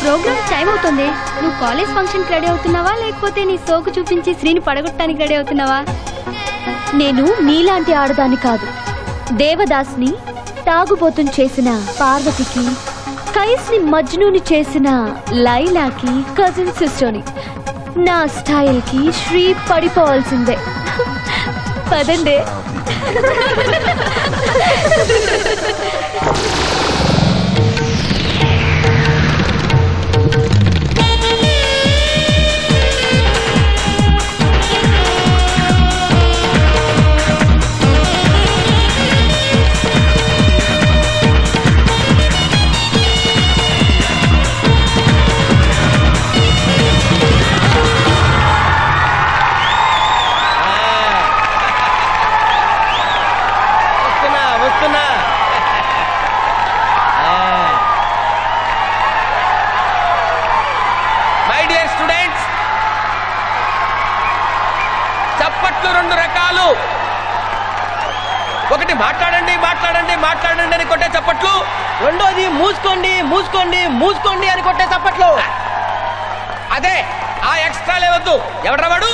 Programme time అవుతుంది. నువ్వు college function ready అవుతున్నావా? లేకపోతే నీ సోకు చూపించి శ్రీని పడగొట్టడానికి రెడీ అవుతున్నావా? నేను నీలాంటి ఆడదాన్ని కాదు. దేవదాస్ని తాగుబోతుని చేసిన పార్వతికి కైస్ని మజ్నూని చేసిన లైలాకి కజిన్ సిస్టర్ని నా స్టైల్కి శ్రీ పడిపోవాల్సిందే. పదండే. మాట్లాడండి అని కొట్టే చప్పట్లు. రెండోది మూసుకోండి మూసుకోండి మూసుకోండి అని కొట్టే చప్పట్లు. అదే ఆ ఎక్స్ట్రా లేవద్దు ఎవడ్రా వాడు?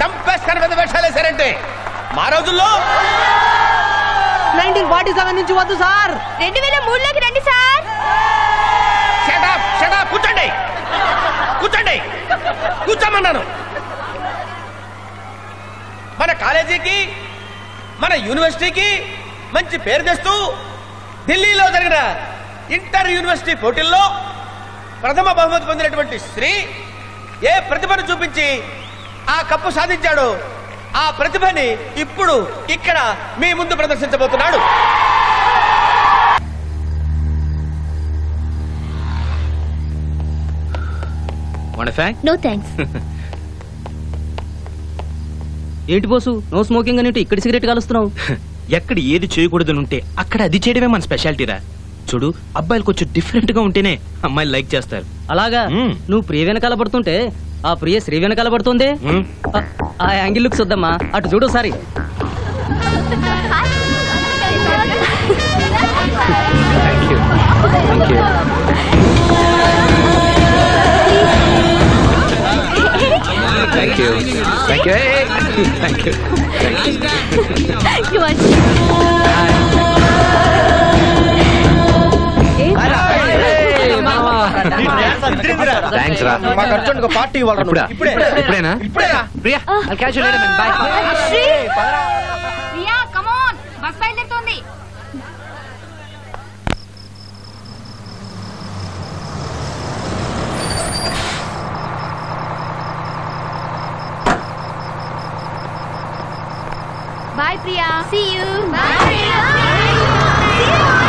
చంపేస్తాను పెద్ద వేషాలు వేశారంటే. మా రోజుల్లో నైన్టీన్ ఫార్టీ సెవెన్ నుంచి వద్దు సార్. రెండు వేల మూడులోకి రండి సార్. షటప్ షటప్ కూర్చోండి. కూర్చోండి. కూర్చోమన్నాను. మన కాలేజీకి మన యూనివర్సిటీకి మంచి పేరు తెస్తూ ఢిల్లీలో జరిగిన ఇంటర్ యూనివర్సిటీ పోటీల్లో ప్రథమ బహుమతి పొందినటువంటి శ్రీ ఏ ప్రతిభను చూపించి ఆ కప్పు సాధించాడో. ఆ ప్రతిభని ఇప్పుడు ఇక్కడ మీ ముందు ప్రదర్శించబోతున్నాడు. నో థ్యాంక్స్ ఏంటి పోసు నో స్మోకింగ్ అని ఇక్కడ సిగరెట్ కాలుస్తున్నావు. ఎక్కడ ఏది చేయకూడదని ఉంటే అక్కడ అది చేయడమే మన స్పెషాలిటీరా చూడు అబ్బాయిలు కొంచెం డిఫరెంట్గా ఉంటేనే అమ్మాయిలు లైక్ చేస్తారు. అలాగా? మ్మ్. నువ్వు ప్రియ వెనకాల పడుతుంటే ఆ ప్రియ శ్రీ వెనకాల పడుతుంది? మ్మ్. ఆ- ఆ యాంగిల్ లుక్స్ వద్దమ్మా. అటు చూడు ఒకసారి. Thank you thank you thank you thanks రా మా ఖర్చు పార్టీ ఇవ్వాలి ఇప్పుడా ఇప్పుడే ఇప్పుడేనా ఇప్పుడేనా Priya I'll catch you later, man. Bye. Priya come on bus బయలుదేరుతోంది bye Priya see you bye Priya hi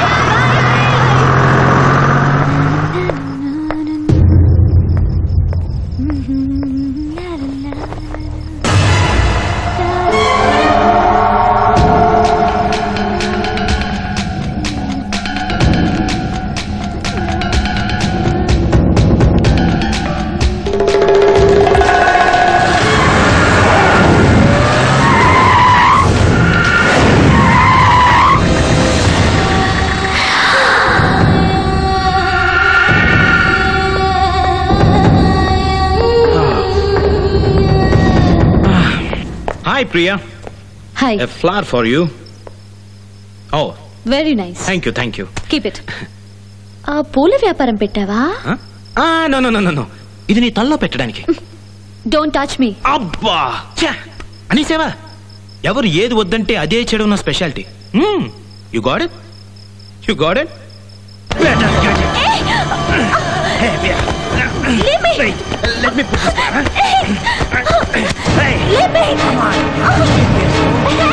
Priya hi a flower for you oh very nice thank you thank you keep it ఆ పూల వ్యాపారం పెట్టావా? No no no no ఇది నీ తల్లో పెట్టడానికి. Don't touch me అబ్బా! అనేసేవా? ఎవరు ఏది వద్దంటే అదే చేయడం నా speciality you got it you got it let me put Let me! Come on, I'll do this.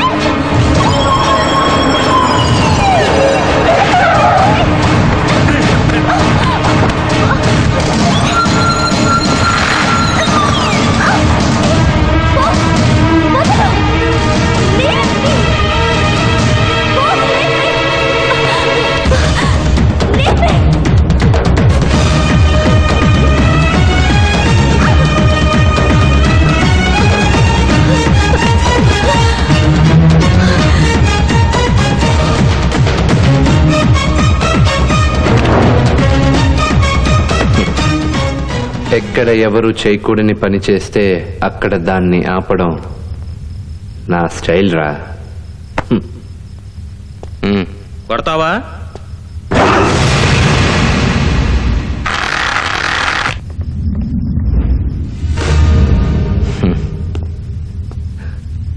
ఎక్కడ ఎవరు చేయకూడని పని చేస్తే అక్కడ దాన్ని ఆపడం నా స్టైల్ రా. కొడతావా?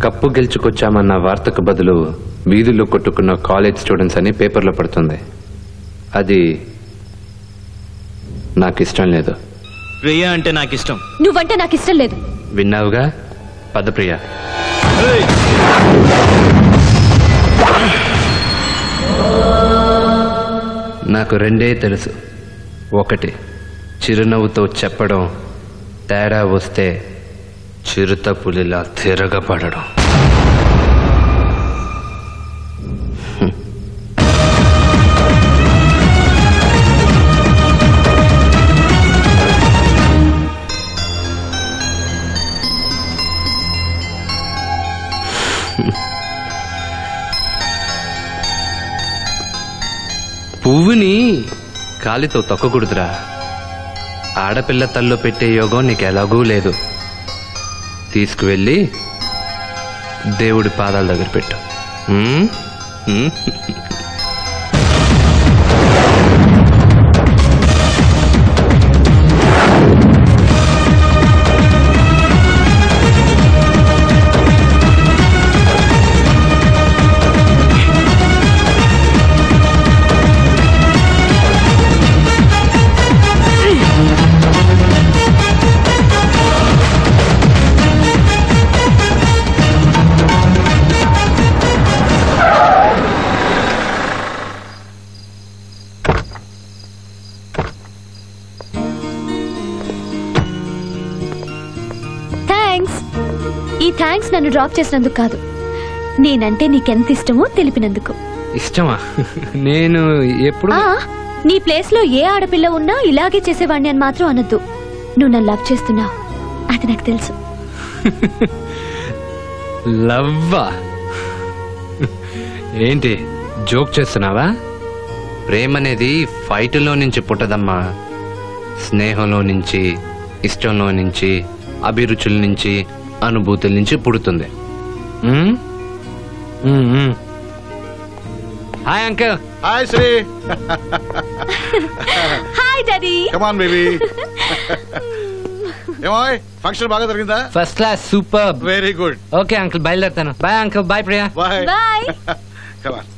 కప్పు గెలుచుకొచ్చామన్న వార్తకు బదులు వీధుల్లో కొట్టుకున్న కాలేజ్ స్టూడెంట్స్ అని పేపర్లో పడుతుంది. అది నాకు ఇష్టం లేదు. ప్రియా అంటే నాకు ఇష్టం నువ్వంటే నాకు ఇష్టం లేదు. విన్నావుగా? పదప్రియ. నాకు రెండే తెలుసు. ఒకటి చిరునవ్వుతో చెప్పడం తేడా వస్తే చిరుత పులిలా తిరగబడడం. కాలితో తొక్కకూడదురా. ఆడపిల్ల తల్లో పెట్టే యోగం నీకు ఎలాగూ లేదు. తీసుకువెళ్ళి దేవుడి పాదాల దగ్గర పెట్టు. డ్రాప్ చేసినందుకు కాదు. నేనంటే నీకెంత ఇష్టమో తెలిపినందుకు. ఇష్టమా? నేను ఎప్పుడు ఆ నీ ప్లేస్లో ఏ ఆడపిల్ల ఉన్నా ఇలాగే చేసేవాడిని అని మాత్రం అనొద్దు. నువ్వు నన్ను లవ్ చేస్తున్నావు. అది నాకు తెలుసు. లవ్వా? ఏంటి జోక్ చేస్తున్నావా? ప్రేమ అనేది ఫైట్లో నుంచి పుట్టదమ్మా. స్నేహంలో నుంచి ఇష్టంలో నుంచి అభిరుచుల నుంచి అనుభూతుల నుంచి పుడుతుంది. Hi uncle hi Sri hi daddy come on baby ఏమో ఫంక్షన్ బాగా జరిగిందా? First class super very good okay uncle బయలుదేరుతాను. Bye uncle bye Priya bye bye come on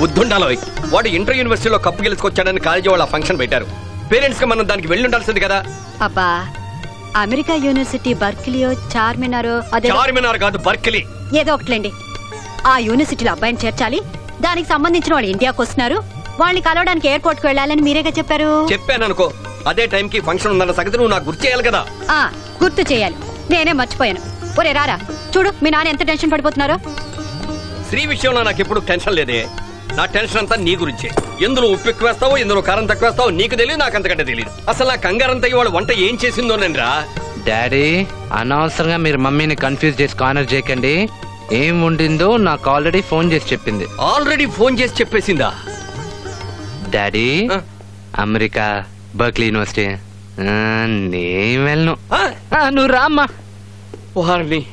బుద్ధుండాలో వాడు ఇంటర్ యూనివర్సిటీలో కప్పు గెలుచుకొచ్చాడని కాలేజీ వాళ్ళు ఫంక్షన్ పెట్టారు. పేరెంట్స్గా మనం దానికి వెళ్ళి ఉండాల్సింది కదా. అబ్బా అమెరికా యూనివర్సిటీ బర్కిలియో చార్మినారో అదే చార్మినార్ కాదు బర్కిలీ. ఏదో ఒకట్లేండి. ఆ యూనివర్సిటీలో అబ్బాయిని చేర్చాలి. దానికి సంబంధించిన వాళ్ళు ఇండియాకి వస్తున్నారు. వాళ్ళని కలవడానికి ఎయిర్పోర్ట్కి వెళ్ళాలని మీరేగా చెప్పారు? చెప్పాను అనుకో అదే టైంకి ఫంక్షన్ ఉందన్న సంగతి నువ్వు నాకు గుర్తు చేయాలి కదా. ఆ గుర్తు చేయాలి. నేనే మర్చిపోయాను. ఒరే రారా. చూడు మీ నాన్న ఎంత టెన్షన్ పడిపోతున్నారో. శ్రీ విషయంలో నాకు ఎప్పుడు టెన్షన్ లేదే. నా టెన్షన్ అంతా నీ గురించే. ఎందులో ఉప్పు ఎక్కువ వేస్తావో ఎందులో కారం తక్కువ వేస్తావో నీకు తెలియదు నాకు అంతకంటే తెలియదు అసలు నా కంగారంతా ఇవాళ వంట ఏం చేసిందోనండి డాడీ అనవసరంగా మీరు మమ్మీని కన్ఫ్యూజ్ చేసి కార్నర్ చేయకండి. ఏం ఉండిందో నాకు ఆల్రెడీ ఫోన్ చేసి చెప్పింది. ఆల్రెడీ ఫోన్ చేసి చెప్పేసిందా? డాడీ. America Berkeley university. నేను వెళ్ళను. నువ్వు రామ్మా. వారిని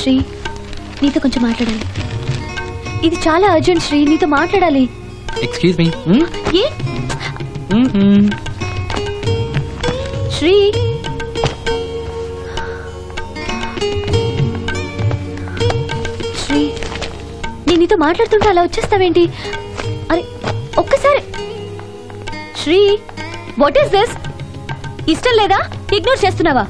శ్రీ. నీతో కొంచెం మాట్లాడాలి. ఇది చాలా అర్జెంట్ శ్రీ. నీతో మాట్లాడాలి. ఎక్స్క్యూజ్ మీ ఏ? శ్రీ. శ్రీ నేను నీతో మాట్లాడుతుంటే అలా వచ్చేస్తావేంటి? అరే ఒక్కసారి. శ్రీ వాట్ ఈస్ దిస్ ఇష్టం లేదా? ఇగ్నోర్ చేస్తున్నావా?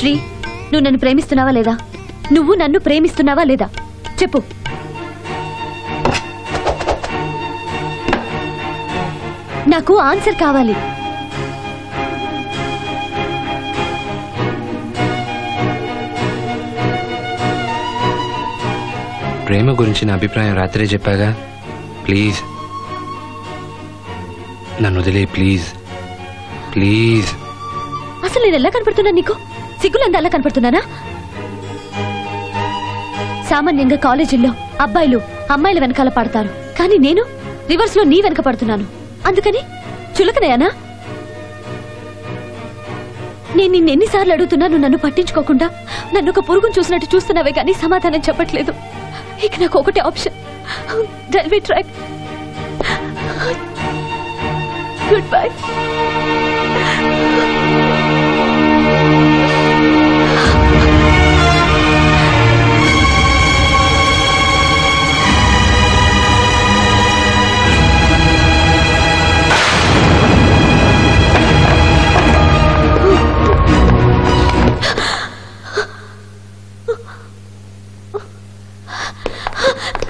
శ్రీ నువ్వు నన్ను ప్రేమిస్తున్నావా లేదా? నువ్వు నన్ను ప్రేమిస్తున్నావా లేదా? చెప్పు. నాకు ఆన్సర్ కావాలి. ప్రేమ గురించి నా అభిప్రాయం రాత్రే చెప్పాగా ప్లీజ్. నన్ను వదిలే ప్లీజ్. ప్లీజ్. అసలు నేను ఎలా కనపడుతున్నా నీకు? సిగ్గులందా అలా కనపడుతున్నానా? సామాన్యంగా కాలేజీల్లో అబ్బాయిలు అమ్మాయిల వెనకాల పడతారు. కానీ నేను రివర్స్లో నీ వెనక పడుతున్నాను. అందుకని చులకనయానా? నేను నిన్ను ఎన్నిసార్లు అడుగుతున్నా నువ్వు నన్ను పట్టించుకోకుండా నన్ను ఒక పురుగును చూసినట్టు చూస్తున్నావే కానీ సమాధానం చెప్పట్లేదు. ఇక నాకు ఒకటే option. Railway track good bye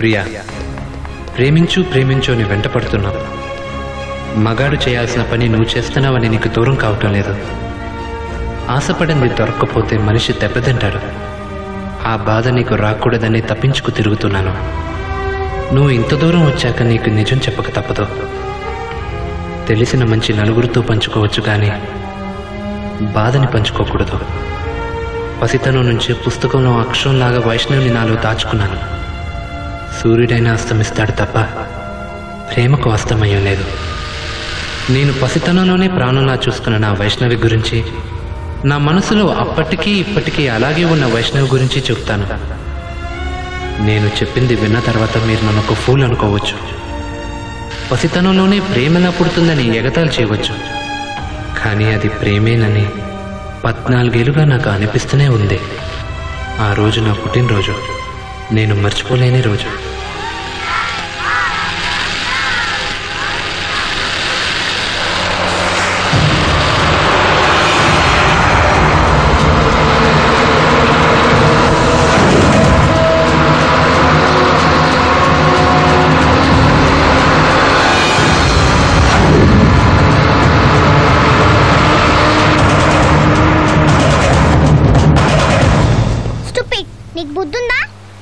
Priya ప్రేమించు ప్రేమించు అని వెంట పడుతున్నావు. మగాడు చేయాల్సిన పని నువ్వు చేస్తున్నావని నీకు దూరం కావటం లేదు. ఆశపడింది దొరక్కపోతే మనిషి దెబ్బతింటాడు. ఆ బాధ నీకు రాకూడదని తప్పించుకు తిరుగుతున్నాను. నువ్వు ఇంత దూరం వచ్చాక నీకు నిజం చెప్పక తప్పదు. తెలిసిన మంచి నలుగురితో పంచుకోవచ్చు కానీ బాధని పంచుకోకూడదు. పసితనం నుంచి పుస్తకంలో అక్షరంలాగా వైష్ణవిని నాలో దాచుకున్నాను. సూర్యుడైనా అస్తమిస్తాడు తప్ప ప్రేమకు అస్తమయం లేదు. నేను పసితనంలోనే ప్రాణంలా చూసుకున్న నా వైష్ణవి గురించి నా మనసులో అప్పటికీ ఇప్పటికీ అలాగే ఉన్న వైష్ణవి గురించి చెప్తాను. నేను చెప్పింది విన్న తర్వాత మీరు నన్నొక ఫూల్ అనుకోవచ్చు. పసితనంలోనే ప్రేమలా పుడుతుందని ఎగతాలు చేయవచ్చు. కానీ అది ప్రేమేనని పద్నాలుగేలుగా నాకు అనిపిస్తూనే ఉంది. ఆ రోజు నా పుట్టినరోజు. నేను మర్చిపోలేని రోజు.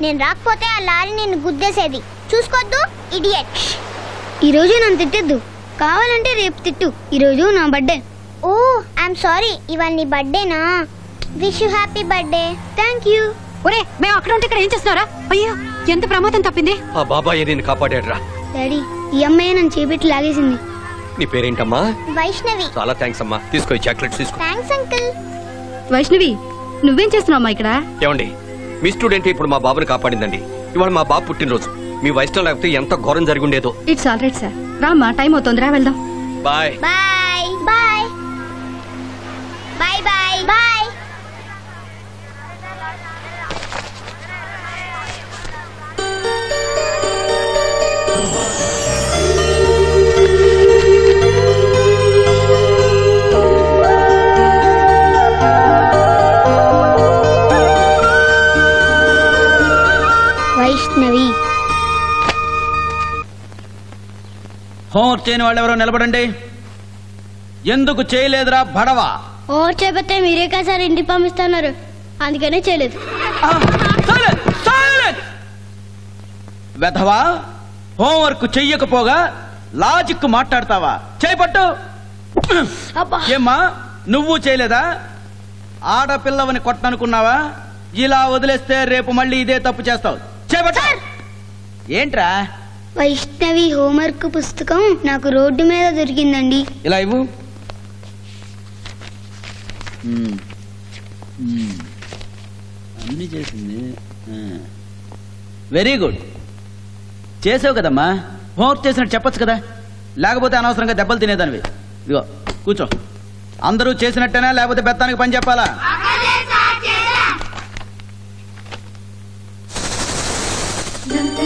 నేను రాకపోతే ఆ లారీ నిన్ను గుద్దేసేది. చూసుకోవద్దు ఇడియట్ ఈ రోజు నన్ను తిట్టద్దు. కావాలంటే రేపు తిట్టు. ఈ రోజు నా బర్త్డే ఓ ఐఎమ్ సారీ ఇవాళ నీ బర్త్డేనా wish you happy birthday thank you ఒరే మేము అక్కడ ఉంటే ఇక్కడ ఏం చేస్తున్నారా? అయ్యో ఎంత ప్రమాదం తప్పింది. ఆ బాబాయ్ నేను కాపాడాడురా. డాడీ ఈ అమ్మాయి నన్ను చేపెట్టి లాగేసింది. నీ పేరేంటమ్మా? వైష్ణవి. చాలా థ్యాంక్స్ అమ్మా. తీసుకో ఈ చాక్లెట్స్ తీసుకో. థ్యాంక్స్ అంకుల్ వైష్ణవి నువ్వేం చేస్తున్నావమ్మా ఇక్కడ? ఏమండి? మీ స్టూడెంట్ ఇప్పుడు మా బాబుని కాపాడిందండి. ఇవాళ మా బాబు పుట్టినరోజు. మీ వయసులో లేకపోతే ఎంత ఘోరం జరిగి ఉండేదో ఇట్స్ ఆల్ రైట్ సార్ రామ్మా టైం అవుతుంది రా వెళ్దాం. Bye bye bye bye bye bye homework చేయని వాళ్ళు ఎవరో నిలబడండి. ఎందుకు చేయలేదురా బడవా ఓవర్ చేపడితే మీరే కదా సార్ ఇంటికి పంపిస్తున్నారు. అందుకనే చేయలేదు. వెధవా హోంవర్క్ చెయ్యకపోగా లాజిక్ మాట్లాడతావా? చేపట్టు. ఏమ్మా నువ్వు చేయలేదా? ఆడపిల్లవని కొట్టనుకున్నావా? ఇలా వదిలేస్తే రేపు మళ్ళీ ఇదే తప్పు చేస్తావు. చేపట్టు. ఏంట్రా? వైష్ణవి హోంవర్క్ పుస్తకం నాకు రోడ్డు మీద దొరికిందండి. ఇలా ఇవ్వు. అన్ని చేసింది. వెరీ గుడ్ చేసావు కదమ్మా. హోంవర్క్ చేసినట్టు చెప్పొచ్చు కదా. లేకపోతే అనవసరంగా దెబ్బలు తినేదానివి. ఇదిగో కూర్చో. అందరూ చేసినట్టేనా లేకపోతే బెత్తానికి పని చెప్పాలా?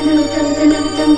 च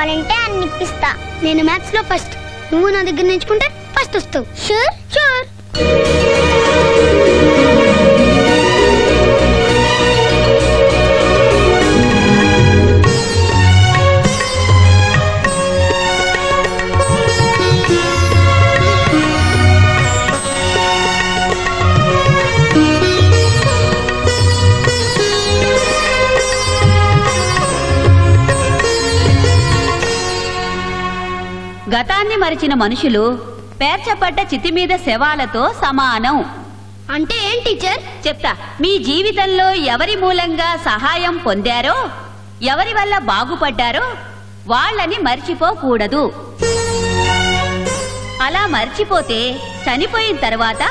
కావాలంటే అన్ని ఇప్పిస్తా. నేను మ్యాథ్స్లో ఫస్ట్ నువ్వు నా దగ్గర నేర్చుకుంటే ఫస్ట్ వస్తావు. షూర్ గతాన్ని మరిచిన మనుషులు పేర్చబడ్డ చితి మీద శవాలతో సమానం. అంటే ఏం టీచర్? చెప్తా. మీ జీవితంలో ఎవరి మూలంగా సహాయం పొందారో ఎవరి వల్ల బాగుపడ్డారో వాళ్ళని మర్చిపోకూడదు. అలా మర్చిపోతే చనిపోయిన తర్వాత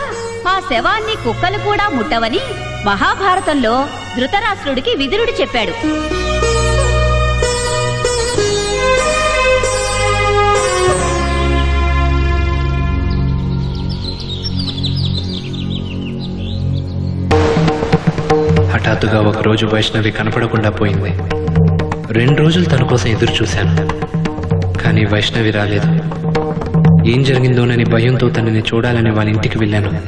ఆ శవాన్ని కుక్కలు కూడా ముట్టవని మహాభారతంలో ధృతరాష్ట్రుడికి విదురుడు చెప్పాడు. హఠాత్తుగా ఒకరోజు వైష్ణవి కనపడకుండా పోయింది. రెండు రోజులు తన కోసం ఎదురు చూశాను. కానీ వైష్ణవి రాలేదు. ఏం జరిగిందోనని భయంతో తనని చూడాలని వాళ్ళ ఇంటికి వెళ్ళాను.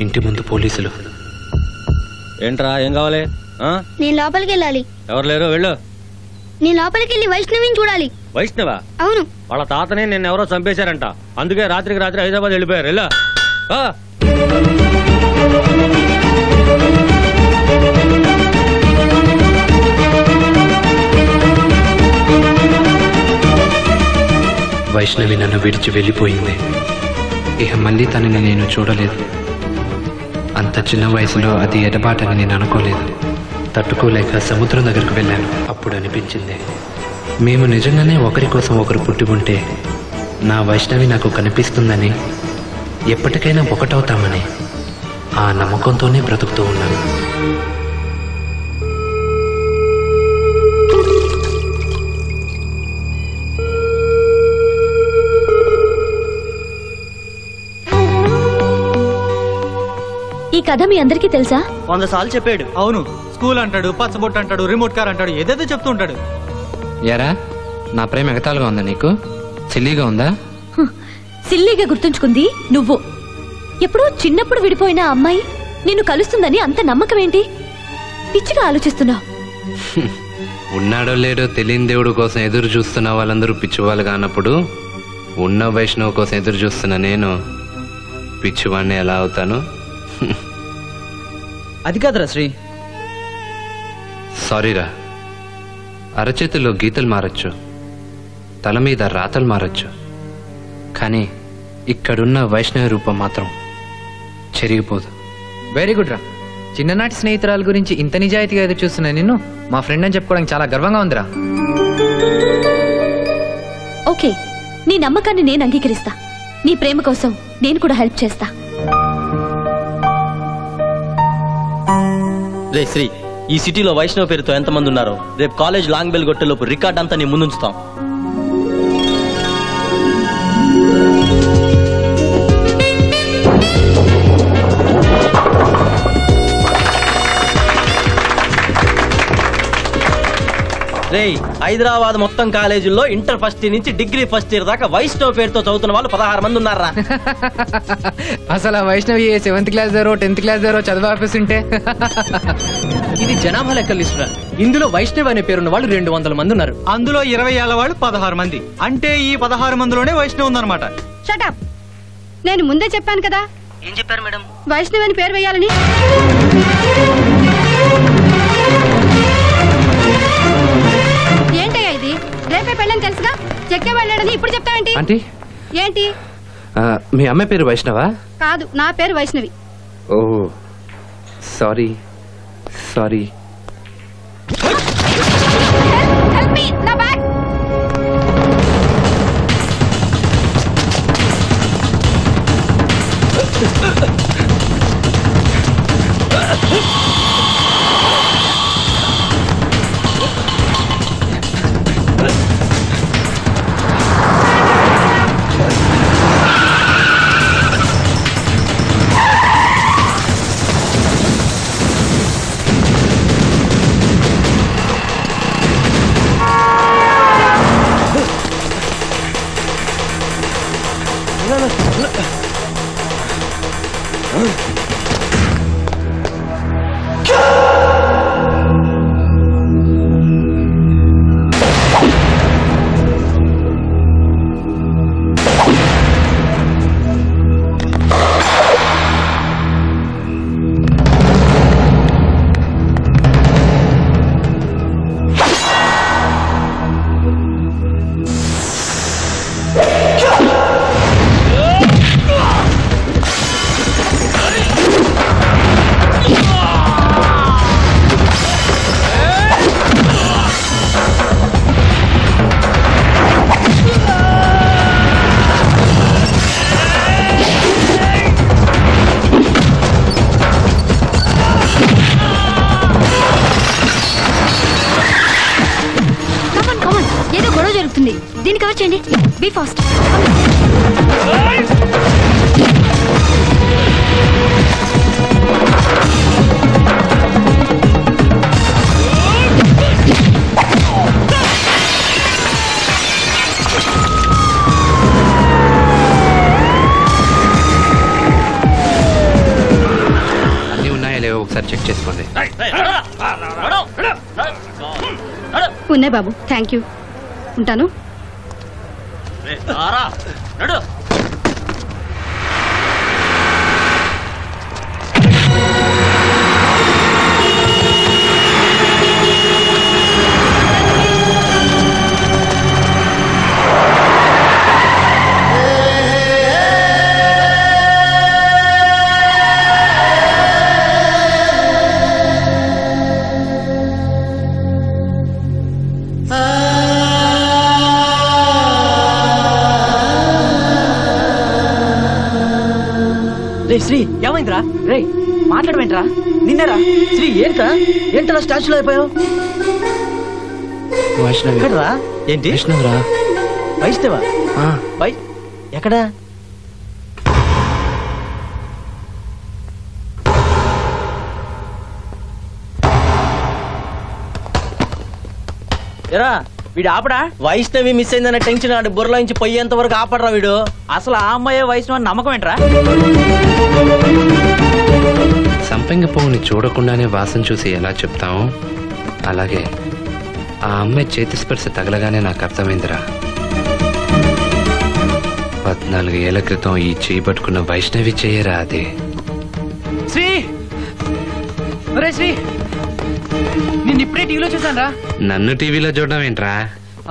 ఇంటి ముందు పోలీసులు. ఏంట్రా ఏం కావాలి? ఆ? నేను లోపలికి వెళ్ళాలి ఎవరు లేరు? వెళ్ళు. నేను లోపలికి వెళ్ళి వైష్ణవిని చూడాలి. వైష్ణవ? అవును. వాళ్ళ తాతని నిన్న ఎవరో చంపేశారంట. అందుకే రాత్రికి రాత్రి హైదరాబాద్ వెళ్ళిపోయారు. వెళ్ళా. వైష్ణవి నన్ను విడిచి వెళ్ళిపోయింది. ఇక మళ్ళీ తనని నేను చూడలేదు. అంత చిన్న వయసులో అది ఎడబాటని నేను అనుకోలేదు. తట్టుకోలేక సముద్రం దగ్గరకు వెళ్ళాను. అప్పుడు అనిపించింది మేము నిజంగానే ఒకరి కోసం ఒకరు పుట్టి ఉంటే నా వైష్ణవి నాకు కనిపిస్తుందని ఎప్పటికైనా ఒకటవుతామని ఆ నమ్మకంతోనే బ్రతుకుతూ ఉన్నాను. కథ మీ అందరికీ తెలుసా? వంద సార్లు చెప్పాడు. అవును. స్కూల్ అంటాడు పచ్చబొట్టు అంటాడు రిమోట్ కార్ అంటాడు ఏదేదో చెప్తూ ఉంటాడు. ఎరా నా ప్రేమ ఎగతాళిగా ఉందా నీకు? సిల్లీగా ఉందా? సిల్లీగా గుర్తుంచుకుంది నువ్వు. ఎప్పుడో చిన్నప్పుడు విడిపోయిన ఆ అమ్మాయి నిన్ను కలుస్తుందని అంత నమ్మకం ఏంటి పిచ్చిగా ఆలోచిస్తున్నావు. ఉన్నాడో లేడో తెలియని దేవుడు కోసం ఎదురు చూస్తున్న వాళ్ళందరూ పిచ్చివాళ్ళు కానప్పుడు ఉన్న వైష్ణవ్ కోసం ఎదురు చూస్తున్న నేను పిచ్చివాడిని ఎలా అవుతాను? అది కాదురా శ్రీ. సారీరా. అరచేతిలో గీతలు మారచ్చు. తల మీద రాతలు మారచ్చు. కానీ ఇక్కడున్న వైష్ణవ రూపం మాత్రం చెరిగిపోదు. వెరీ గుడ్ రా. చిన్ననాటి స్నేహితురాల గురించి ఇంత నిజాయితీగా ఎదురు చూస్తున్నా నిన్ను మా ఫ్రెండ్ అని చెప్పుకోవడానికి చాలా గర్వంగా ఉందిరా. ఓకే నీ నమ్మకాన్ని నేను అంగీకరిస్తా. నీ ప్రేమ కోసం నేను కూడా హెల్ప్ చేస్తా. రే శ్రీ ఈ సిటీలో వైష్ణవ పేరుతో ఎంతమంది ఉన్నారో? రేపు కాలేజ్ లాంగ్ బెల్ కొట్టేలోపు రికార్డ్ అంతా నీ ముందుంచుతాం. రేయ్ హైదరాబాద్ మొత్తం కాలేజీల్లో ఇంటర్ ఫస్ట్ ఇయర్ నుంచి డిగ్రీ ఫస్ట్ ఇయర్ దాకా వైష్ణవ్ పేరుతో చదువుతున్న వాళ్ళు పదహారు మంది ఉన్నారా? అసలు ఆ వైష్ణవి సెవెంత్ క్లాస్ దారో టెన్త్ క్లాస్ దారో చదువు ఆపేస్తుంటే? ఇది జనాభా లెక్క లిస్ట్ రా ఇందులో వైష్ణవ్ అనే పేరున్న వాళ్ళు రెండు వందల మంది ఉన్నారు. అందులో ఇరవై ఏళ్ళ వాళ్ళు పదహారు మంది. అంటే ఈ పదహారు మందిలోనే వైష్ణవ్ ఉందన్నమాట. షటప్ నేను ముందే చెప్పాను కదా. ఏం చెప్పారు మేడం? వైష్ణవి అని పేరు వేయాలని. రేపే పెళ్ళని తెలుసుగా? చెక్కే వెళ్ళాడని ఇప్పుడు చెప్తావేంటి? ఆంటీ. ఏంటి? మీ అమ్మాయి పేరు వైష్ణవా? కాదు నా పేరు Vaishnavi. Oh sorry sorry. Help నిన్నరా శ్రీ ఏంట్రా? ఏంటలా స్టాచ్యూలో అయిపోయావు? వైష్ణవి. ఎక్కడరా? ఏంటి? వైష్ణవిరా. వైష్ణవా? వై ఎక్కడా? ఎరా వీడు ఆపడా? వైష్ణవి మిస్ అయిందన్న టెన్షన్ ఆడు బుర్రలో నుంచి పోయేంత వరకు ఆపడరా వీడు? అసలు ఆ అమ్మాయి వైష్ణవి నమ్మకం ఏంట్రా? సంపెంగ పువ్వుని చూడకుండానే వాసన చూసి ఎలా చెప్తామో అలాగే ఆ అమ్మాయి చేతి స్పర్శ తగలగానే నాకు అర్థమైందిరా. పద్నాలుగు ఏళ్ళ క్రితం ఈ చేయి పట్టుకున్న వైష్ణవి చేయరా అది? శ్రీ! శ్రీ! ఇప్పుడే టీవీలో చూసాను రా. నన్ను టీవీలో చూడడం ఏంట్రా?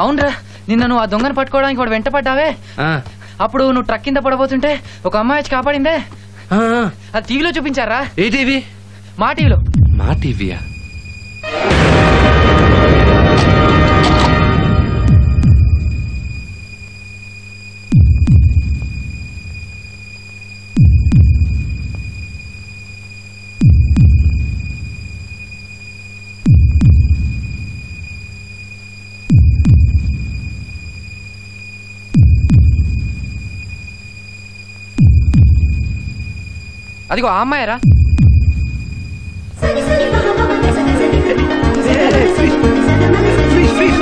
అవునరా నిన్న నువ్వు ఆ దొంగను పట్టుకోవడానికి వాడు వెంట పడ్డావే. అప్పుడు నువ్వు ట్రక్ కింద పడబోతుంటే ఒక అమ్మాయి వచ్చి కాపాడిందే. అది టీవీలో చూపించారా? ఏ టీవీ? మా టీవీలో. మా టీవీయా? అదిగో ఆ అమ్మాయరా ఏయ్, వాడు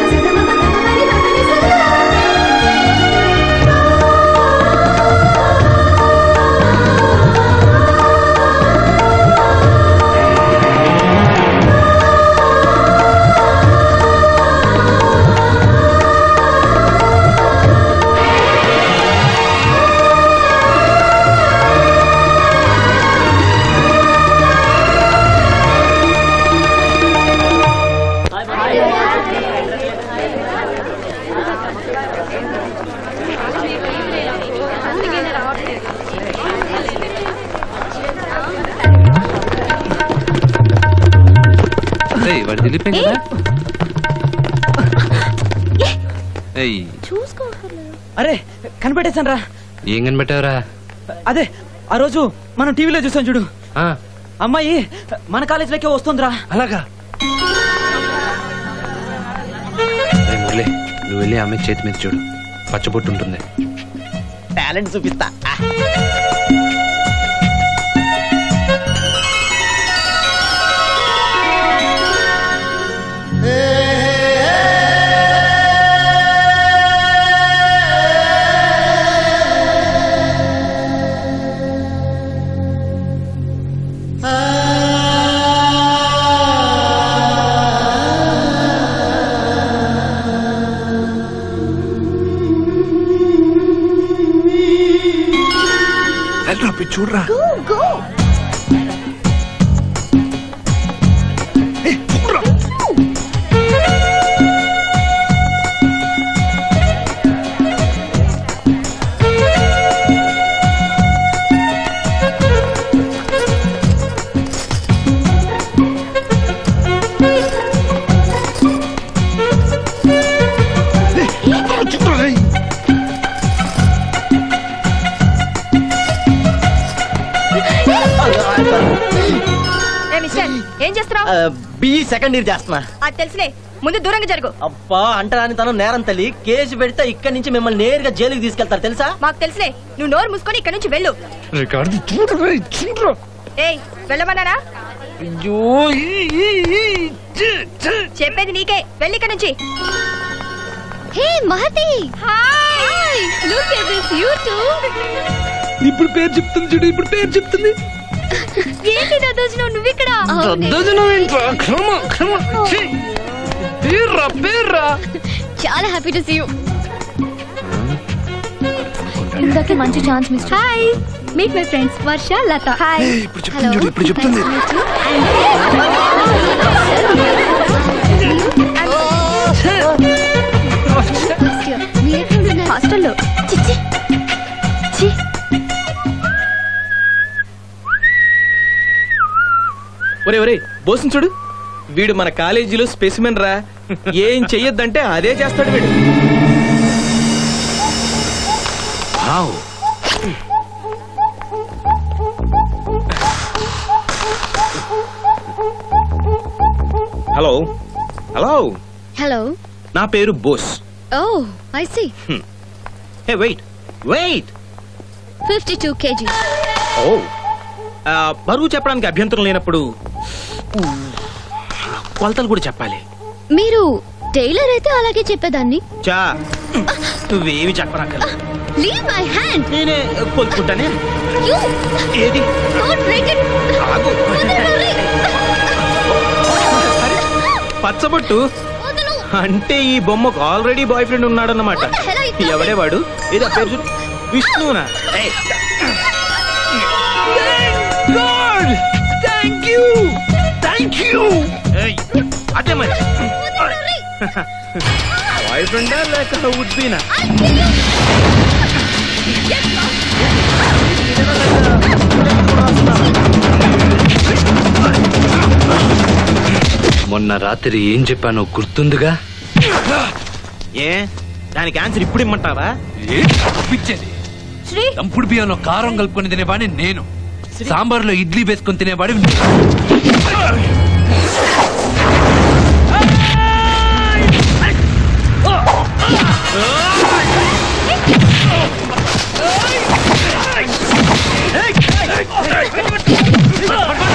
వెళ్ళిపోయింది కదా. ఏయ్, అరే కనిపెట్టేశాను రా ఏం కనిపెట్టావురా అదే ఆ రోజు మనం టీవీలో చూసాం చూడు. ఆ, అమ్మాయి మన కాలేజీలోకే వస్తుందిరా. అలాగా? మురళి నువ్వు వెళ్ళి ఆమె చేతి మీద చూడు. పచ్చబొట్టు ఉంటుంది. టాలెంట్ చూపిస్తా చూడరా గో బిఈ సెకండ్ ఇయర్ చేస్తున్నా. అది తెలుసులే. ముందు దూరంగా జరుగు. అబ్బా అంటరాని తను నేరం తల్లి. కేసు పెడితే ఇక్కడి నుంచి మిమ్మల్ని నేరుగా జైలుకి తీసుకెళ్తారు తెలుసా? మాకు తెలుసులే. నువ్వు నోరు మూసుకొని ఇక్కడ నుంచి వెళ్ళు. ఏయ్ వెళ్ళమన్నారా చెప్పేది నీకే. వెళ్ళి ఇక్కడ నుంచి. Hey Mahathi. Hi look at this you too ఇప్పుడు పేరు చెప్తుంది చూడు ఇప్పుడు పేరు చెప్తుంది. ఏంటి దద్దోజనం నువ్వు ఇక్కడ దద్దోజనం ఏంట్రా? On. ఛీ! పేర్రా పేర్రా చాలా హ్యాపీ టు సీ యూ ఇందాకే మంచి chance mister hi meet my friends Varsha Latha hi ఇప్పుడు చెప్తుంది చూడు ఇప్పుడు చెప్తుంది. ఒరే ఒరే బోసం చూడు. వీడు మన కాలేజీలో స్పెసిమెన్ రా. ఏం చెయ్యొద్దంటే అదే చేస్తాడు వీడు. హలో. హలో. హలో. నా పేరు Bose. Oh I see hey wait wait. Fifty two KG ఓ బరువు చెప్పడానికి అభ్యంతరం లేనప్పుడు కొలతలు కూడా చెప్పాలి. మీరు టైలర్ అయితే అలాగే చెప్పేదాన్ని. చా నువ్వేమి చెప్పనక్కర్లేదు లీవ్ మై హ్యాండ్ నేనే కొలుకుంటానే యు ఏది? పచ్చబొట్టు? అంటే ఈ బొమ్మకు ఆల్రెడీ బాయ్ ఫ్రెండ్ ఉన్నాడన్నమాట? ఎవడే వాడు ఏదో పేరు. థ్యాంక్ యూ థ్యాంక్ యూ ఏయ్, అదే మరి. బాయ్ ఫ్రెండా లేక ఉద్బీనా మొన్న రాత్రి ఏం చెప్పానో గుర్తుందిగా? ఏ? దానికి ఆన్సర్ ఇప్పుడు ఇమ్మంటావా? పిచ్చేది దంపుడు బియ్యంలో కారం కలుపుకొని తినేవాడి నేను. సాంబార్లో ఇడ్లీ వేసుకొని తినేవాడి Hey!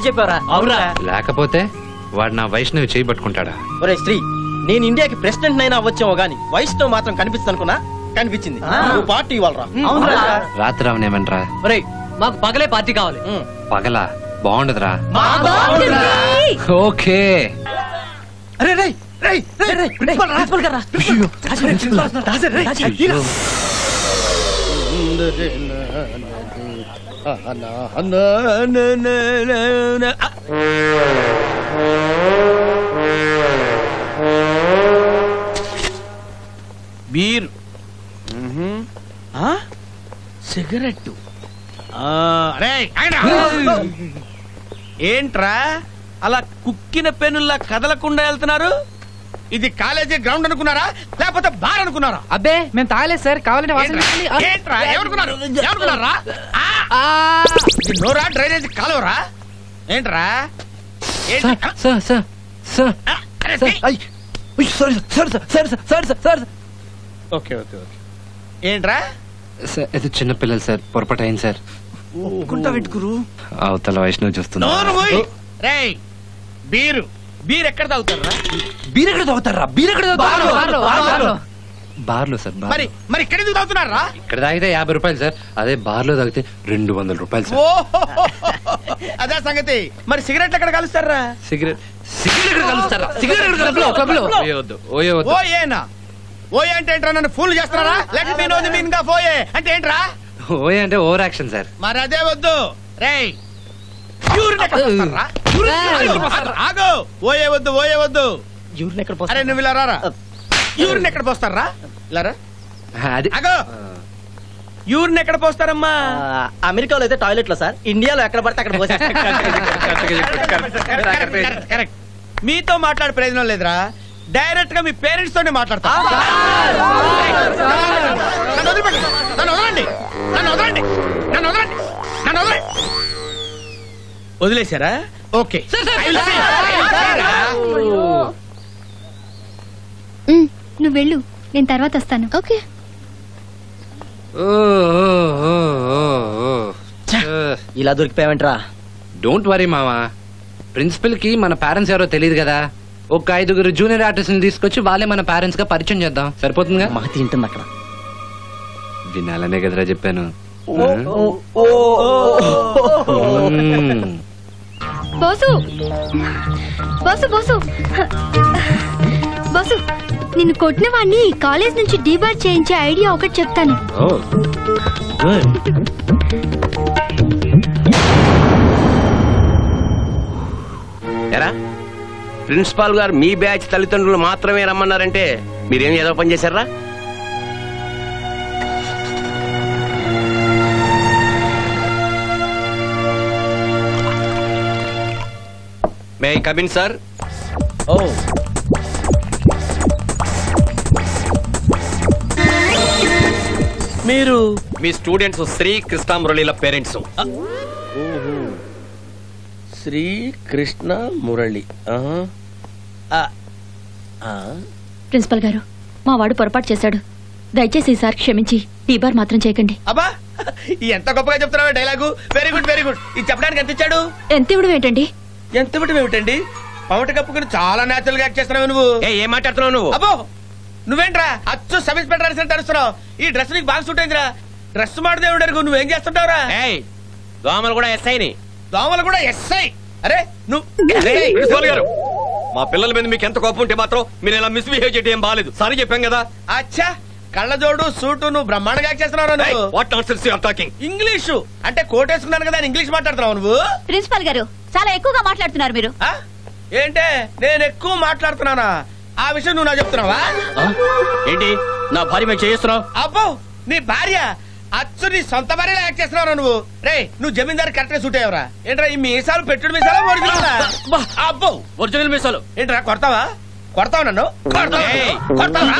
బుద్ధి చెప్పారా అవునా? లేకపోతే వాడు నా వైష్ణవి చేయి పట్టుకుంటాడా ఒరే శ్రీ నేను ఇండియాకి ప్రెసిడెంట్ అయినా వచ్చామో గాని వైష్ణవ్ మాత్రం కనిపిస్తుంది అనుకున్నా కనిపించింది నువ్వు పార్టీ ఇవ్వాలరా. రాత్రి రావనేమనరా? ఒరేయ్ మాకు పగలే పార్టీ కావాలి. పగలా? బాగుండదురా. ఓకే. అరే రేయ్ రేయ్ రేయ్ రేయ్ ప్రిన్సిపల్ రా. ప్రిన్సిపల్ గారా అయ్యో. బీర్. సిగరెట్ ఏంట్రా? అలా కుక్కిన పెనుల్లా కదలకుండా వెళ్తున్నారు? ఇది కాలేజీ గ్రౌండ్ అనుకున్నారా? లేకపోతే బార్ అనుకున్నారా? అబ్బే మేము తాగలేదు సార్ కావాలంటే నోరా డ్రైనేజ్ కాలువరా? ఏంట్రా? ఏంటి? సార్ సార్ సార్ అరే, సార్ ఛీ! అయ్ sorry sir sir sir sir sir sir okay okay okay. ఏంట్రా? సార్ ఇది చిన్న పిల్లలు సార్ పొరపాటు అయింది సార్. పెట్టుకురు అవతల వైష్ణవి చూస్తున్నా. రేయ్ బీరు. బీర్ ఎక్కడ తాగుతారా బీర్ ఎక్కడ తాగుతారా బీర్ ఎక్కడ బార్లో, బార్లో, సార్ మరి మరి ఇక్కడ ఎందుకు తాగుతున్నారా? ఇక్కడ తాగితే యాభై రూపాయలు సార్. అదే బార్లో తాగితే రెండు వందల రూపాయలు సార్. ఓహో! అదే సంగతి. మరి సిగరెట్లు ఎక్కడ కలుస్తారా? సిగరెట్ సిగరెట్ ఎక్కడ కలుస్తారా? సిగరెట్ ఎక్కడ క్లబ్లో, క్లబ్లో. ఓయే వద్దు ఓయే వద్దు. ఓ ఏనా ఓయే అంటే ఏంట్రా నన్ను ఫుల్ చేస్తున్నారా? లేక మీ నోది మీన్గా పోయే అంటే ఏంట్రా? ఓయే అంటే ఓవర్ యాక్షన్ సార్. మరి అదే వద్దు. రేయ్ యూరిన్ ఎక్కడ పోస్తారా? యూరిన్ ఎక్కడ పోస్తారా? ఆగు. ఓయే వద్దు ఓయే వద్దు. యూరిన్ ఎక్కడ అరే నువ్వు ఇలా రారా? యూరిన్ ఎక్కడ పోస్తారా? ఇలా రా అది. ఆగు. యూరిన్ ఎక్కడ పోస్తారమ్మా? అమెరికాలో అయితే టాయిలెట్లో సార్. ఇండియాలో ఎక్కడ పడితే అక్కడ పోసేస్తారు. మీతో మాట్లాడే ప్రయోజనం లేదురా. డైరెక్ట్గా మీ పేరెంట్స్ తోనే మాట్లాడతా. నన్ను వదిలిపెట్టండి. నన్ను వదలండి. నన్ను వదలండి. నన్ను వదలండి. నన్ను వదలండి. వదిలేశారా? ఓకే. నువ్వు వెళ్ళు. నేను తర్వాత వస్తాను. ఓకే. ఇలా దొరికిపోయావంట్రా. డోంట్ వరీ మామా ప్రిన్సిపల్కి మన పేరెంట్స్ ఎవరో తెలియదు కదా. ఒక ఐదుగురు జూనియర్ ఆర్టిస్ట్ తీసుకొచ్చి వాళ్ళే మన పేరెంట్స్గా పరిచయం చేద్దాం. సరిపోతుందిగా? మా తింటుంది అక్కడ. వినాలనే కదరా చెప్పాను. బోసు! బోసు బోసు! బోసు నిన్ను కొట్టిన వాడిని కాలేజ్ నుంచి డీబార్ చేయించే ఐడియా ఒకటి చెప్తాను. ఎరా ప్రిన్సిపాల్ గారు మీ బ్యాచ్ తల్లిదండ్రులు మాత్రమే రమ్మన్నారంటే మీరేం ఏదో పని చేశారా? మే కమిన్ సార్ ఓ మీరు మీ స్టూడెంట్స్ శ్రీ కృష్ణ మురళీల పేరెంట్స్ శ్రీ కృష్ణ మురళి ఆహా. ఆ, ఆ. ప్రిన్సిపల్ గారు మా వాడు పొరపాటు చేశాడు. దయచేసి ఈసారి క్షమించి డీబార్ మాత్రం చేయకండి. అబ్బా ఎంత గొప్పగా చెప్తున్నావు dialogue. Very good very good ఇది చెప్పడానికి ఎంత ఇచ్చాడు? ఎంత ఇవ్వడం ఏంటండి? ఎంత ఇవ్వటం ఏమిటండి? పవట కప్పుకుని చాలా నేచురల్గా యాక్ట్ చేస్తున్నావు నువ్వు. ఏ ఏం మాట్లాడుతున్నావు నువ్వు? అబ్బో నువ్వేంట్రా? అచ్చు సబ్ ఇన్స్పెక్టర్ అరిసినట్టు అరుస్తున్నావు. ఈ డ్రెస్ నీకు బాగా సూట్ అయిందిరా. డ్రెస్ మాడదే ఉండరు నువ్వేం చేస్తుంటావురా? ఏయ్ దోమలు కూడా ఎస్ఐని దోమలు కూడా ఎస్ఐ అరే నువ్వు ప్రిన్సిపాల్ గారు. మా పిల్లల మీద మీకు ఎంత కోపం ఉంటే మాత్రం మీరు ఇలా మిస్బిహేవ్ చేయడం ఏం బాలేదు. సారీ చెప్పాం కదా. అచ్చా కళ్ళజోడు సూటు నువ్వు బ్రహ్మాండంగా చేస్తున్నావు నువ్వు. What talking English. అంటే కోట్ వేసుకున్నాను కదా ఇంగ్లీష్ మాట్లాడుతున్నావు నువ్వు? ప్రిన్సిపల్ గారు చాలా ఎక్కువగా మాట్లాడుతున్నారు మీరు? ఏంటే? నేను ఎక్కువ మాట్లాడుతున్నానా? ఆ విషయం నువ్వు నాకు చెప్తున్నావా? ఏంటి? నా భార్య మీద చేస్తున్నావు? అబ్బో నీ భార్య అచ్చు నీ సొంత భార్యలా యాక్ట్ చేస్తున్నావు నువ్వు. రే నువ్వు జమీందారు కరెక్ట్ సూట్ అయ్యవరా. ఏంట్రా ఈ మీసాలు పెట్టుడు మీసాలు ఒరిజినలా? అబ్బో. ఒరిజినల్ మీసాలు. ఏంట్రా కొడతావా? కొడతావు నన్ను? కొడతావా? కొడతావా?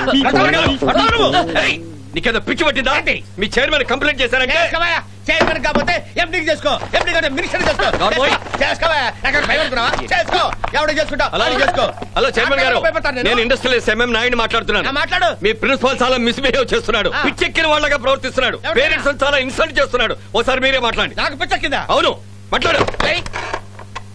నీకేదో పిచ్చి పట్టిందా? మీ చైర్మన్ కంప్లైంట్ చేశారంటే. చైర్మన్ కాకపోతే ఎంపీకి చేసుకో ఎంపీ కంటే మినిస్టర్ చేసుకో. చేసుకోవా చేసుకో ఎవడ చేసుకుంటావు హలో? అలాగే చేసుకో. హలో చైర్మన్ గారు. నేను. ఇండస్ట్రియల్ ఎంఎం నాయుడు మాట్లాడుతున్నాను. మాట్లాడు. మీ ప్రిన్సిపాల్ చాలా మిస్బిహేవ్ చేస్తున్నాడు. పిచ్చెక్కిన వాళ్ళగా ప్రవర్తిస్తున్నాడు? పేరెంట్స్ చాలా ఇన్సల్ట్ చేస్తున్నాడు. ఓసారి మీరే మాట్లాడండి. నాకు పిచ్చెక్కిందా? అవును. మాట్లాడు.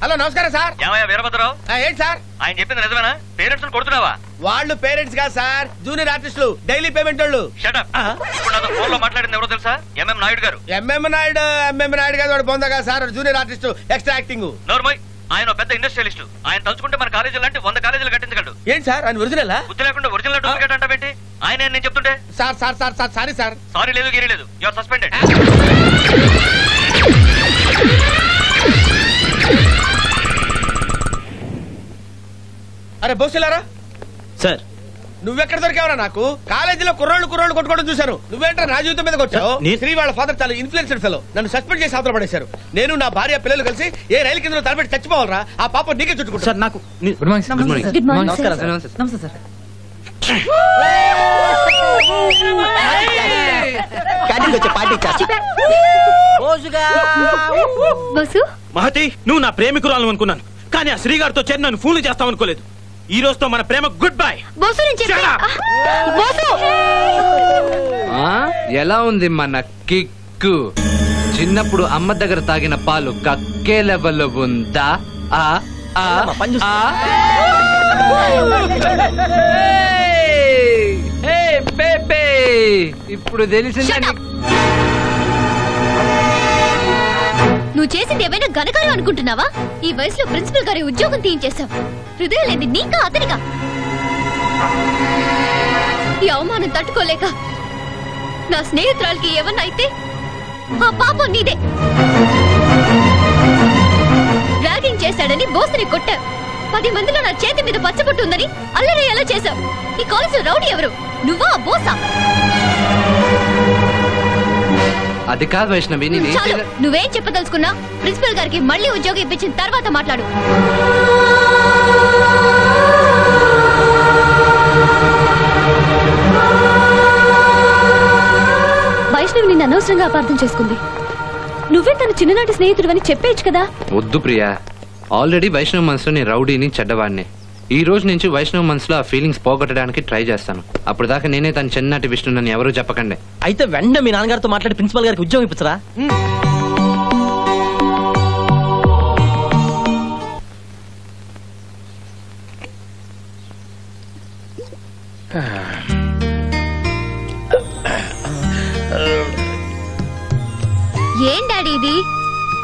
హలో నమస్కారం సార్. ఏమయ్యా వీరభద్రరావు? ఏంటి సార్? ఆయన చెప్పింది నిజమేనా? పేరెంట్స్ కొడుతున్నావా? వాళ్ళు పేరెంట్స్ కాదు సార్. జూనియర్ ఆర్టిస్టులు డైలీ పేమెంట్ వాళ్ళు. షటప్ ఇప్పుడు నాతో ఫోన్లో మాట్లాడింది ఎవరో తెలుసా? ఎంఎం నాయుడు గారు. ఎంఎం నాయుడు ఎంఎం నాయుడు కాదు వాడు పొందగా sir. Junior artist extra acting. నోర్మోయ్ ఆయన పెద్ద ఇండస్ట్రియలిస్ట్ ఆయన తలుచుకుంటే మన కాలేజీలు లాంటి వంద కాలేజీలు కట్టించగలడు. ఏంటి సార్? ఆయన ఒరిజినల్ బుద్ధి లేకుండా ఒరిజినల్ డూప్లికేట్ అంటావేంటి ఆయన నేను చెప్తుంటే? Sir sir sir sir sorry sir. Sorry లేదు గిరి లేదు. యువర్ సస్పెండెడ్ అరే బోసిలారా? సార్. నువ్వెక్కడ దొరికావరా నాకు? కాలేజీలో కుర్రోళ్ళు కుర్రోళ్ళు కొట్టుకోవడం చూశాను నువ్వేంట్రా నా జీవితం మీదకి వచ్చావు? నీ- శ్రీ వాళ్ళ ఫాదర్ చాలా ఇన్ఫ్లుయెన్సెడ్ ఫెలో నన్ను సస్పెండ్ చేసి అవతల పడేశారు. నేను నా భార్య పిల్లలు కలిసి ఏ రైలు కింద తలపెట్టి చచ్చిపోవాలరా? ఆ పాప నీకే చుట్టుకుంటా సార్ నాకు good morning good morning Good morning, నమస్కారం sir. సార్ నమస్తే సార్ క్యాంటీన్కి వచ్చే పార్టీ ఇచ్చా బస్సు మహతి నువ్వు నా ప్రేమికురాలు అనుకున్నాను. కానీ ఆ శ్రీగారితో చేరి నన్ను ఫోన్లు చేస్తావు అనుకోలేదు ఈ రోజుతో మన ప్రేమ గుడ్ బై బస్సు నేను చెప్పి Shut up. బస్సు ఆ, ఎలా ఉంది మన కిక్కు? చిన్నప్పుడు అమ్మ దగ్గర తాగిన పాలు కక్కే లెవెల్లో ఉందా? ఆ? ఆ? ఆ? ఏయ్! ఏయ్, బేబే! ఇప్పుడు తెలిసిందా. నువ్వు చేసింది ఏమైనా ఘనకార్యం అనుకుంటున్నావా? ఈ వయసులో ప్రిన్సిపల్ గారి ఉద్యోగం తీయించేశావు. హృదయం లేని నీకా అతనిగా ఈ అవమానం తట్టుకోలేక నా స్నేహితురాలకి ఏమన్నా అయితే ఆ పాపం నీదే. ర్యాగింగ్ చేశాడని బోసని కొట్టావు. పది మందిలో నా చేతి మీద పచ్చబొట్టు ఉందని అల్లరి ఎలా చేశావు? ఈ కాలేజ్ రౌడీ ఎవరు? నువ్వా బోసా? అది కాదు వైష్ణవి చాలు నువ్వేం చెప్పదలుచుకున్నా? ప్రిన్సిపల్ గారికి మళ్ళీ ఉద్యోగం ఇప్పించిన తర్వాత మాట్లాడు. వైష్ణవి నిన్ను అనవసరంగా అపార్థం చేసుకుంది. నువ్వే తన చిన్ననాటి స్నేహితుడు అని చెప్పేయచ్చు కదా? వద్దు ప్రియా. ఆల్రెడీ వైష్ణవ్ మనసులో నేను రౌడీని చెడ్డవాడిని. ఈ రోజు నుంచి వైష్ణవ్ మనసులో ఆ ఫీలింగ్స్ పోగొట్టడానికి ట్రై చేస్తాను. అప్పుడు దాకా నేనే తన చిన్ననాటి విష్ణునని ఎవరూ చెప్పకండి. అయితే వెంటనే మీ నాన్నగారితో మాట్లాడి ప్రిన్సిపల్ గారికి ఉద్యోగం ఇప్పించరా? ఏం డాడీ ఇది?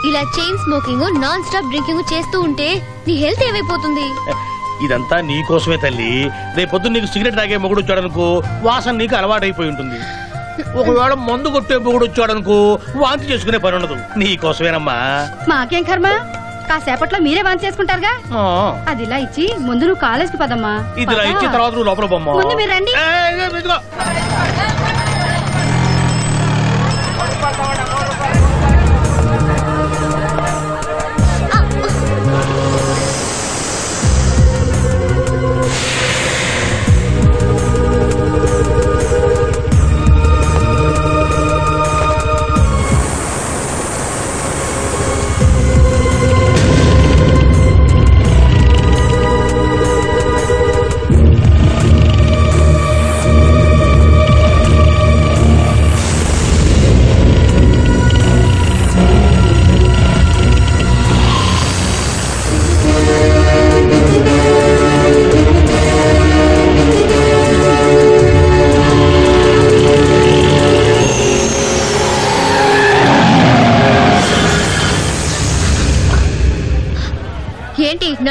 ఇలా chain smoking non stop drinking చేస్తూ ఉంటే నీ హెల్త్ ఏమైపోతుంది? ఇదంతా నీ కోసమే తల్లి. రేపొద్దు నీకు సిగరెట్ తాగే మొగుడు వచ్చాడనుకో వాసన నీకు అలవాటైపోయి ఉంటుంది. ఒకవేళ మందు కొట్టే మొగుడు వచ్చాడనుకో వాంతి చేసుకునే పని ఉండదు నీ కోసమేనమ్మా. మాకేం కర్మ? కాసేపట్లో మీరే వాన్ చేసుకుంటారుగా? అది ఇలా ఇచ్చి ముందు నువ్వు కాలేజ్కి పదమ్మా. ఇది ఇలా. ఇచ్చిన తర్వాత నువ్వు లోపల బొమ్మ. ముందు మీరు రండి.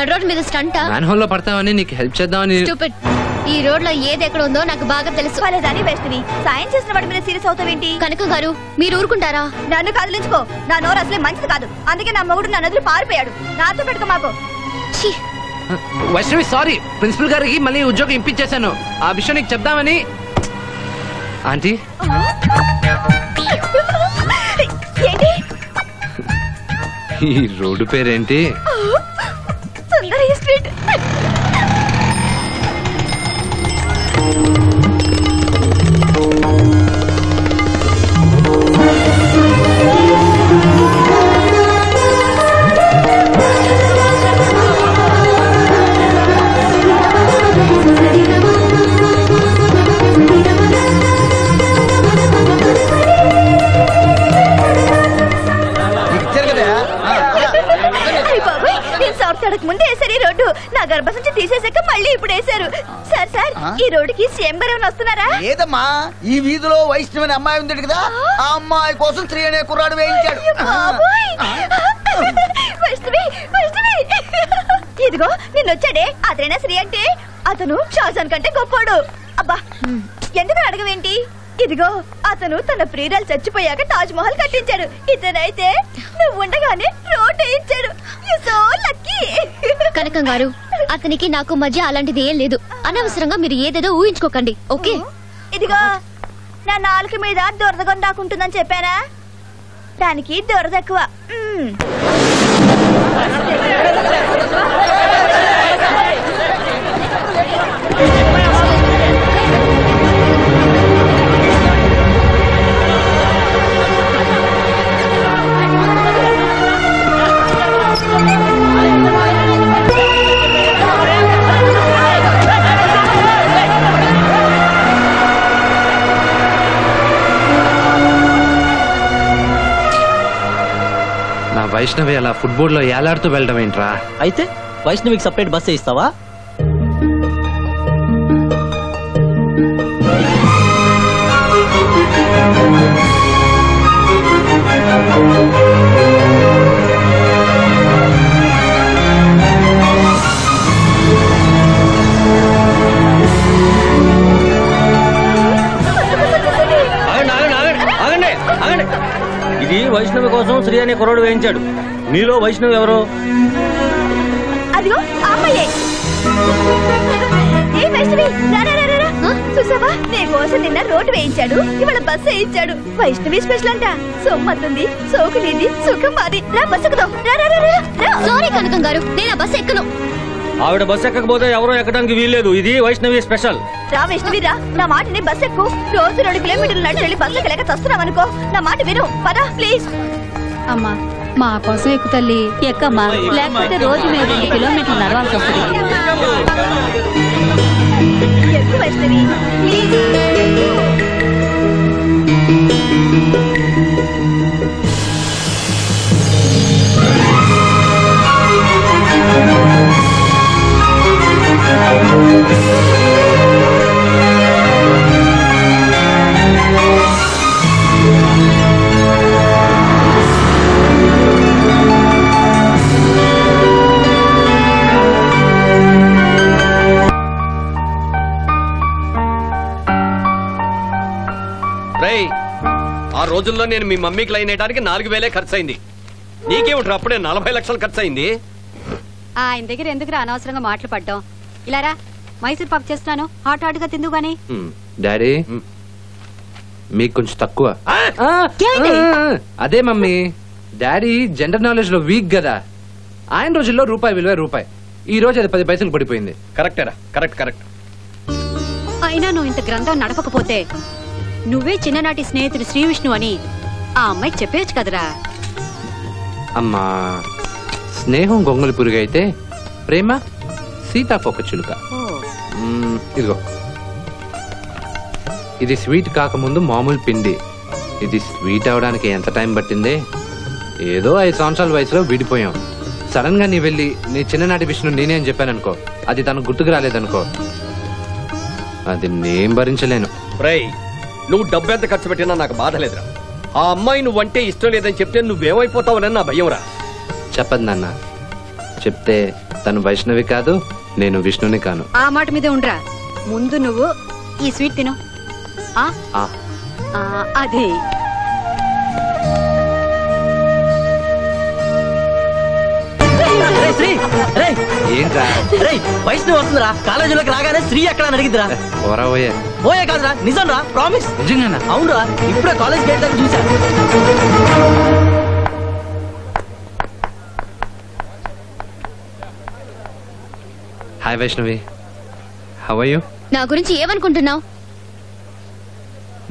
నడు రోడ్ మీద స్టంటా? మ్యాన్ హోల్లో పడతావని నీకు హెల్ప్ చేద్దామని Stupid. ఈ రోడ్లో ఏది ఎక్కడ ఉందో నాకు బాగా తెలుసు. వాళ్ళదాని వేస్తుంది సాయం చేసిన వాడి మీద సీరియస్ అవుతావేంటి? కనక గారు మీరు ఊరుకుంటారా? నన్ను కదిలించుకో. నా నోరు అసలే మంచిది కాదు. అందుకే నా మొగుడు నా నదులు పారిపోయాడు. నాతో పెట్టుకో మాకు. వైష్ణవి సారీ ప్రిన్సిపల్ గారికి మళ్ళీ ఉద్యోగం ఇప్పించేశాను. ఆ విషయం నీకు చెప్దామని ఆంటీ? ఏంటి? ఈ రోడ్డు పేరేంటి? ఇచ్చారు కదా ముందే వేసారు ఈ రోడ్డు. నా గర్భం నుంచి తీసేసాక మళ్ళీ ఇప్పుడు వేసారు సార్ సార్ ఈ రోడ్డుకి సీఎం గారు ఏమైనా వస్తున్నారా? లేదమ్మా ఈ వీధిలో వైష్ణవి అమ్మాయి ఉంది కదా? ఆ? అమ్మాయి కోసం స్త్రీ అనే కుర్రాడు వేయించాడు. ఇదిగో వైష్ణవి ఇదిగో నిన్నొచ్చాడే అదైనా శ్రీ అంటే అతను షాజాన్ కంటే గొప్పడు. అబ్బా ఎందుకు అడగవేంటి? ఇదిగో అతను తన ప్రియురాలు చచ్చిపోయాక తాజ్ మహల్ కట్టించాడు. ఇతనైతే నువ్వు ఉండగానే రోడ్ వేయించాడు సో లక్కీ కనకం గారు అతనికి నాకు మధ్య అలాంటిది ఏం లేదు. అనవసరంగా మీరు ఏదేదో ఊహించుకోకండి ఓకే? ఇదిగో నా నాలుక మీద దురదగొండ దాకుంటుందని చెప్పానా? దానికి దురద ఎక్కువ. మ్మ్. నా వైష్ణవి అలా ఫుట్బాల్లో ఏలాడుతూ వెళ్ళడం ఏంట్రా? అయితే వైష్ణవికి సపరేట్ బస్సే ఇస్తావా? కోసం శ్రీ అనే కుర్రోడు వేయించాడు. మీలో వైష్ణవి ఎవరు? అదిగో అమ్మాయే. ఏ వైష్ణవి రా, రా, రా, రా, రా. చూసావా? నీ కోసం నిన్న రోడ్డు వేయించాడు ఇవాళ బస్సు వేయించాడు. వైష్ణవి స్పెషల్ అంట. సొమ్మతుంది సోకు నీది సుఖం మాది. రా బస్సు ఎక్కుదాం. రా రా, రా, రా, రా. సారీ కనకం గారు నేను ఆ బస్ ఎక్కను. ఆవిడ బస్సు ఎక్కకపోతే ఎవరో ఎక్కడానికి వీల్లేదు ఇది వైష్ణవి స్పెషల్ రా వైష్ణవి రా నా మాటని బస్ ఎక్కు రోజు రెండు కిలోమీటర్లు నడిచి వెళ్ళి బస్సు ఎక్కలేక తస్తున్నావు అనుకో నా మాట విను పదా ప్లీజ్ అమ్మా మా కోసం ఎక్కు తల్లి ఎక్కమ్మా లేకపోతే రోజు మేము రెండు కిలోమీటర్లు నడవాల్సి వస్తుంది ఎక్కు వైష్ణవి ప్లీజ్ రేయ్ ఆ రోజుల్లో నేను మీ మమ్మీకి లైన్ వేయడానికి నాలుగు వేలే ఖర్చు అయింది నీకేమిట్రా అప్పుడే నలభై లక్షలు ఖర్చు అయింది ఆయన దగ్గర ఎందుకు అనవసరంగా మాటలు పడ్డాం ఇలా రా మైసూర్ పాక్ చేస్తున్నాను. హాట్ హాట్గా తిందు గానీ డాడీ మీకు కొంచెం తక్కువ. అదే మమ్మీ డాడీ జనరల్ నాలెడ్జ్లో వీక్ కదా ఆయన రోజుల్లో రూపాయి విలువ రూపాయి. ఈ రోజు అది పది పైసలు పడిపోయింది. కరెక్టేరా కరెక్ట్ కరెక్ట్. అయినా నువ్వు ఇంత గ్రంథం నడపకపోతే నువ్వే చిన్ననాటి స్నేహితుడు శ్రీ విష్ణు అని ఆ అమ్మాయికి చెప్పేయచ్చు కదరా. అమ్మా స్నేహం గొంగలి పురుగు అయితే ప్రేమ సీతాకొక చిలుక. మ్మ్, ఇదిగో. ఇది స్వీట్ కాకముందు మామూలు పిండి. ఇది స్వీట్ అవడానికి ఎంత టైం పట్టిందే? ఏదో ఐదు సంవత్సరాల వయసులో విడిపోయాం. సడన్గా నీ వెళ్ళి నీ చిన్ననాటి విషయం నేనే అని చెప్పాను అనుకో అది తనకు గుర్తుకు రాలేదనుకో. అది నేను భరించలేను. రేయ్ నువ్వు డబ్బు ఎంత ఖర్చు పెట్టినా నాకు బాధ లేదురా. ఆ అమ్మాయి నువ్వంటే ఇష్టం లేదని చెప్తే నువ్వేమైపోతావని నా భయం రా చెప్పదు నాన్న. చెప్తే తను వైష్ణవి కాదు నేను విష్ణుని కాను. ఆ మాట మీదే ఉండరా. ముందు నువ్వు ఈ స్వీట్ తిను. ఆ? ఆ. ఆ, అదే. రేయ్, శ్రీ రేయ్. ఏంట్రా? రేయ్ వైష్ణవి వస్తుందిరా. కాలేజీలోకి రాగానే శ్రీ ఎక్కడ అని అడిగిద్దిరా పోయే కాదురా. నిజం రా ప్రామిస్? నిజంగానా? అవునురా. ఇప్పుడే కాలేజ్ గేట్ దగ్గర చూసా. హాయ్ వైష్ణవి హవ్ యూ నా గురించి ఏమనుకుంటున్నావు?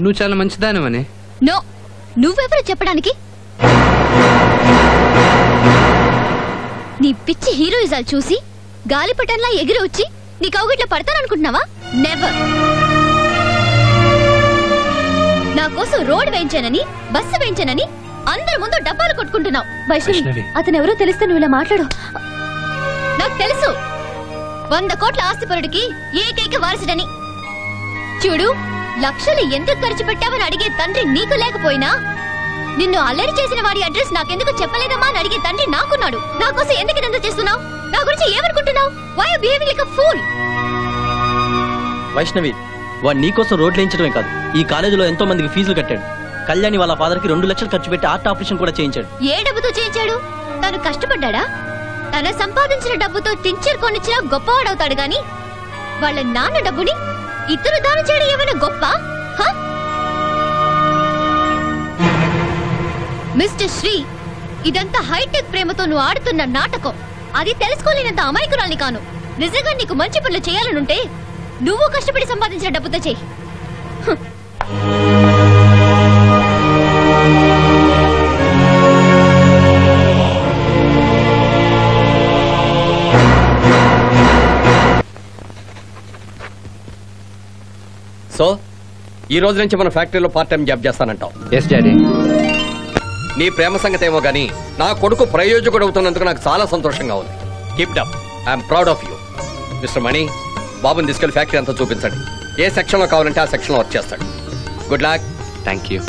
నువ్వు చాలా మంచిదానివని. నో నువ్వెవరు చెప్పడానికి? నీ పిచ్చి హీరోయిజాలు చూసి గాలిపటంలా ఎగిరి వచ్చి నీ కౌగిట్లో పడతాననుకుంటున్నావా? నెవర్ నా కోసం రోడ్ వేయించానని బస్సు వేయించానని అందరి ముందు డబ్బాలు కొట్టుకుంటున్నావు. వైష్ణవి వైష్ణవి. అతను ఎవరో తెలిస్తే నువ్వు ఇలా మాట్లాడు. నాకు తెలుసు. వంద కోట్ల ఆస్తిపరుడికి ఏకైక వారసుడని. చూడు లక్షలు ఎందుకు ఖర్చు పెట్టావని అడిగే తండ్రి నీకు లేకపోయినా? నిన్ను అల్లరి చేసిన వాడి అడ్రస్ నాకెందుకు చెప్పలేదమ్మా అని అడిగే తండ్రి నాకున్నాడు. నా కోసం ఎందుకు ఇదంతా చేస్తున్నావు? నా గురించి ఏమనుకుంటున్నావు? Why behaving like fool Vaishnavi వాడు నీకోసం రోడ్లు వేయించడమే కాదు. ఈ కాలేజీలో ఎంతో మందికి ఫీజులు కట్టాడు. కళ్యాణి వాళ్ళ ఫాదర్కి రెండు లక్షలు ఖర్చు పెట్టి ఆర్ట్ ఆపరేషన్ కూడా చేయించాడు. ఏ డబ్బుతో చేయించాడు? తను కష్టపడ్డా తన సంపాదించిన డబ్బుతో టించర్ కొనిచ్చిన గొప్పవాడవుతాడు గాని వాళ్ళ నాన్న డబ్బుని ఇతరు దానం చేయడం ఏమైనా గొప్ప? హ? మిస్టర్ శ్రీ ఇదంతా హైటెక్ ప్రేమతో నువ్వు ఆడుతున్న నాటకం. అది తెలుసుకోలేనంత అమాయకురాల్ని కాను. నిజంగా నీకు మంచి పనులు చేయాలనుంటే నువ్వు కష్టపడి సంపాదించిన డబ్బుతో చెయ్యి సో ఈ రోజు నుంచి మన ఫ్యాక్టరీలో పార్ట్ టైం జాబ్ చేస్తానంటావు. ఎస్ డాడీ నీ ప్రేమ సంగతి ఏమో గానీ నా కొడుకు ప్రయోజకుడు అవుతున్నందుకు నాకు చాలా సంతోషంగా ఉంది. Keep up I'm proud of you mister Mani బాబుని తీసుకెళ్ళి ఫ్యాక్టరీ అంతా చూపించండి. ఏ సెక్షన్లో కావాలంటే ఆ సెక్షన్లో వర్క్ చేస్తాడు. Good luck thank you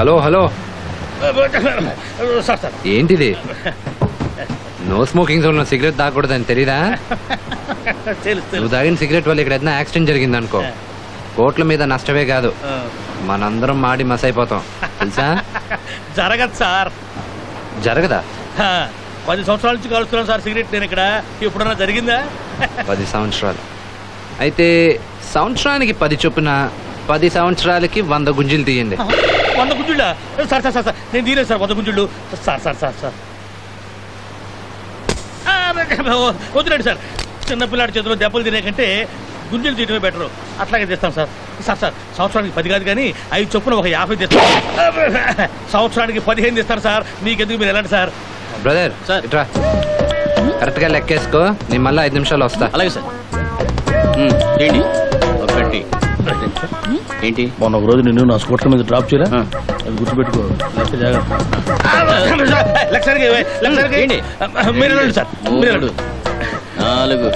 hello hello. Sir sir ఏంటిది? నో స్మోకింగ్ జోన్లో సిగరెట్ తాగకూడదని తెలీదా? తెలుసు నువ్వు తాగిన సిగరెట్ వల్ల ఇక్కడ ఏదైనా యాక్సిడెంట్ జరిగింది అనుకో కోట్ల మీద నష్టమే కాదు. మనందరం మాడి మస్ అయిపోతాం. తెలుసా? జరగదు సార్. జరగదా? పది సంవత్సరాల నుంచి కలుస్తున్నాను సార్ సిగరెట్ నేను ఇక్కడ. ఎప్పుడన్నా జరిగిందా? పది సంవత్సరాలు. అయితే సంవత్సరానికి పది చొప్పున పది సంవత్సరాలకి వంద గుంజీలు తీయండి. వంద గుంజుళ్ళా? సార్ సార్ సార్ సార్ నేను తీరేది సార్ వంద గుంజుళ్ళు. Sir sir sir sir. వదిలేండి సార్. చిన్నపిల్లాడి చేతిలో దెబ్బలు తినే కంటే గుంజులు తీయడమే బెటరు. అట్లాగే తెస్తాం సార్. సార్ సార్ సంవత్సరానికి పది కాదు కానీ ఐదు చొప్పున ఒక యాభై తెస్తాం. సంవత్సరానికి పదిహేను తెస్తారు సార్. మీకెందుకు మీరు వెళ్ళండి సార్? బ్రదర్ ఇట్రా. కరెక్ట్గా లెక్కేసుకో నేను మళ్ళీ ఐదు నిమిషాలు వస్తా. అలాగే సార్. ఏంటి? ఒకటి. ఏంటి? మొన్న ఒక రోజు నిన్ను నా స్కూటర్ మీద డ్రాప్ చేయరా అది గుర్తుపెట్టుకో. లెక్క జాగ్రత్త. నాలుగు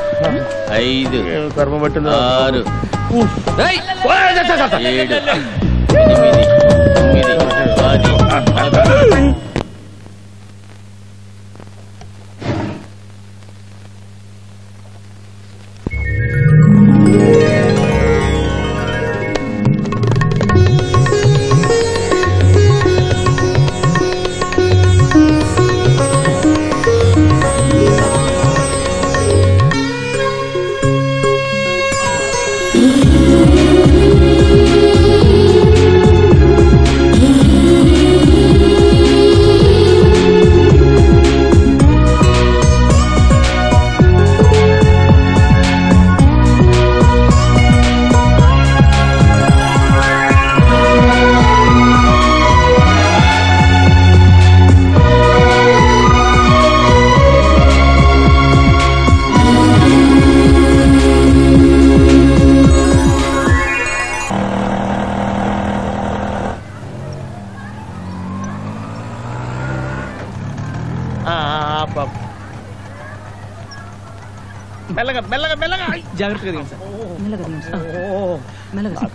ఐదు కర్మ పట్టింది ఆరు. ఏడు. ఎనిమిది తొమ్మిది పది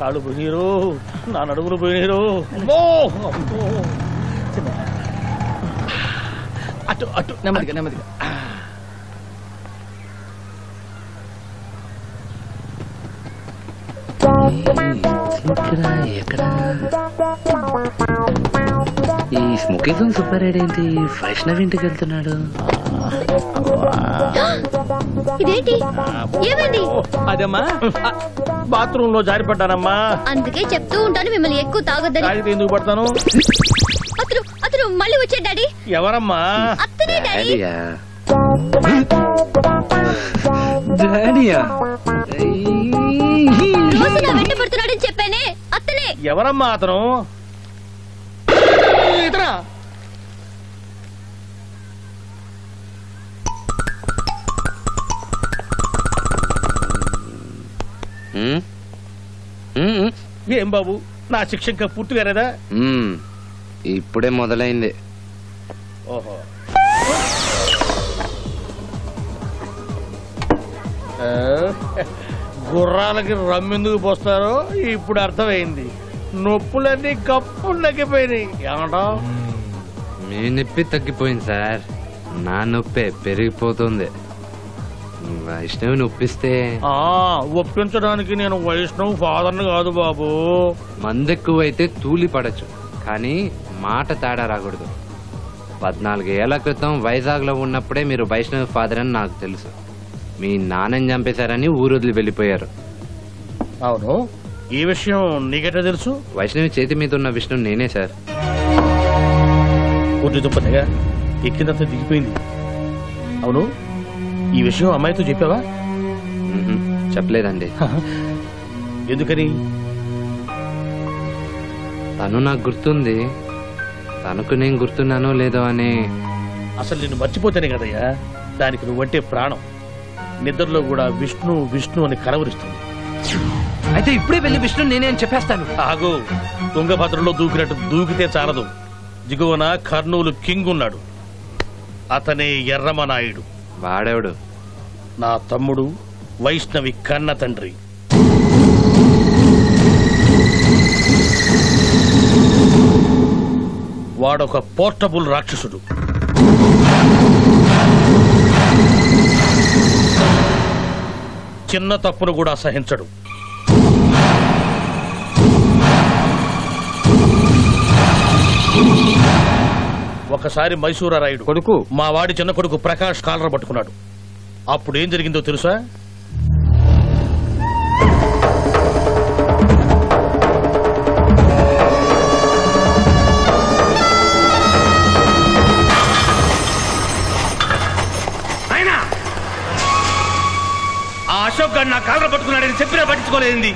కాళ్ళు పోయినారు నా నడుములు పోయినారు. అటు అటు నెమ్మదిగా నెమ్మదిగా. ఎక్కడ ఈ స్మోకింగ్ సుబ్బారెడ్డి ఏంటి వైష్ణవ్ ఇంటికి వెళ్తున్నాడు. ఇదేంటి? ఏమైంది? అదమ్మా బాత్రూమ్లో జారిపడ్డానమ్మా. అందుకే చెప్తూ ఉంటాను మిమ్మల్ని ఎక్కువ తాగొద్దని. తాగితే ఎందుకు పడతాను? అతను అతను మళ్ళీ వచ్చాడు డాడీ. ఎవరమ్మా? అతనే డాడీ. డాడీయా? డాడీయా? రోజు నా వెంట పడుతున్నాడని చెప్పానే అత్తనే. ఎవరమ్మా అతను? ఏం బాబు? నా శిక్ష ఇంకా ఉమ్, ఇప్పుడే మొదలైంది. ఓహో. గుర్రాలకి రమ్మెందుకు పోస్తారో ఇప్పుడు అర్థమైంది. నొప్పులన్నీ కప్పు నగ్గిపోయినాయి. ఏమంటావు? మీ నొప్పి తగ్గిపోయింది సార్. నా నొప్పే పెరిగిపోతుంది. వైష్ణవి నొప్పిస్తే ఆ, ఒప్పించడానికి నేను వైష్ణవ్ ఫాదర్ని కాదు బాబు. మందెక్కువైతే తూలి పడచ్చు కానీ మాట తేడా రాకూడదు. పద్నాలుగు ఏళ్ళ క్రితం వైజాగ్లో ఉన్నప్పుడే మీరు వైష్ణవి ఫాదర్ అని నాకు తెలుసు. మీ నాన్నని చంపేశారని ఊరు వదిలి వెళ్ళిపోయారు. అవును. ఈ విషయం నీకెట్లా తెలుసు? వైష్ణవి చేతి మీద ఉన్న విష్ణు నేనే సార్. పూర్తి దుప్పటిగా ఎక్కిందంతా దిగిపోయింది. అవును? ఈ విషయం అమ్మాయితో చెప్పావా? చెప్పలేదండి. ఎందుకని? తను నాకు గుర్తుంది. తనకు నేను గుర్తున్నానో లేదో అని అసలు నిన్ను మర్చిపోతేనే కదయ్యా? దానికి నువ్వంటే ప్రాణం. నిద్రలో కూడా విష్ణు విష్ణు అని కలవరిస్తుంది. అయితే ఇప్పుడే వెళ్ళి విష్ణు నేనే అని చెప్పేస్తాను. ఆగు. తుంగభద్రలో దూకినట్టు దూకితే చాలదు. దిగువన కర్నూలు కింగ్ ఉన్నాడు. అతనే ఎర్రమనాయుడు. వాడేవాడు? నా తమ్ముడు వైష్ణవి కన్న తండ్రి. వాడొక పోర్టబుల్ రాక్షసుడు. చిన్న తప్పును కూడా సహించడు. ఒకసారి మైసూరారాయుడు కొడుకు. మా వాడి చిన్న కొడుకు ప్రకాష్ కాలర పట్టుకున్నాడు. అప్పుడు ఏం జరిగిందో తెలుసా? అయినా ఆ అశోక్ గారు నా కాలర పట్టుకున్నాడని చెప్పినా పట్టించుకోలేదండి.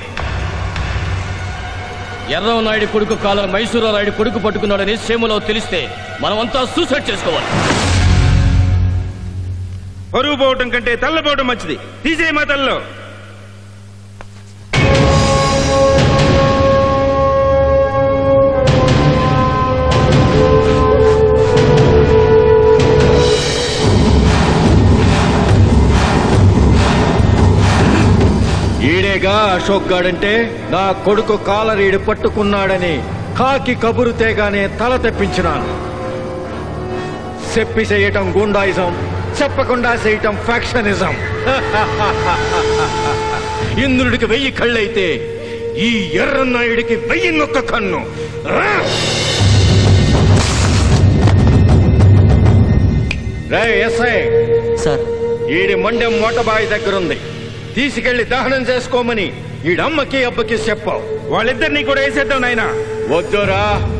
ఎర్రవనాయుడు కొడుకు కాలం మైసూరారాయుడు కొడుకు పట్టుకున్నాడని సేములో తెలిస్తే మనమంతా సూసైడ్ చేసుకోవాలి. పరువు పోవటం కంటే తల్లపోవటం మంచిది. తీసేయ మా తల్లలో ఈడేగా అశోక్ గాడంటే నా కొడుకు కాలరీడు పట్టుకున్నాడని కాకి కబురు తేగానే తల తెప్పించినాను. చెప్పి చేయటం గుండాయిజం చెప్పకుండా చేయటం ఫ్యాక్షనిజం. ఇంద్రుడికి వెయ్యి కళ్ళైతే ఈ ఎర్రన్నాయుడికి వెయ్యి నొక్క కన్ను! రే! ఎస్ఐ. సార్. ఈడి మండెం మోటబాయి దగ్గరుంది. తీసుకెళ్ళి దహనం చేసుకోమని ఈడమ్మకి అబ్బకి చెప్పావు. వాళ్ళిద్దరినీ కూడా వేసేద్దాం నాయన. వద్దురా.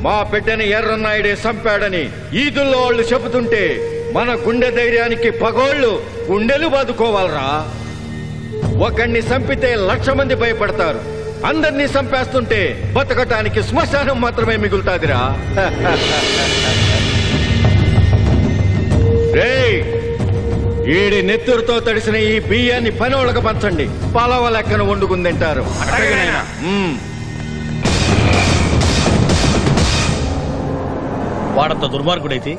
మా బిడ్డని ఎర్రన్నాయుడే చంపాడని ఈదుల్లో వాళ్ళు చెబుతుంటే మన గుండె ధైర్యానికి పగోళ్ళు గుండెలు బాదుకోవాలరా. ఒకణ్ణి చంపితే లక్ష మంది భయపడతారు. అందరినీ చంపేస్తుంటే బతకటానికి శ్మశానం మాత్రమే మిగులుతాదిరా. రేయ్ ఈడి నెత్తురుతో తడిసిన ఈ బియ్యాన్ని పనోళ్ళకు పంచండి. పలవ లెక్కన వండుకుని తింటారు. మ్మ్. వాడంత దుర్మార్గుడైతే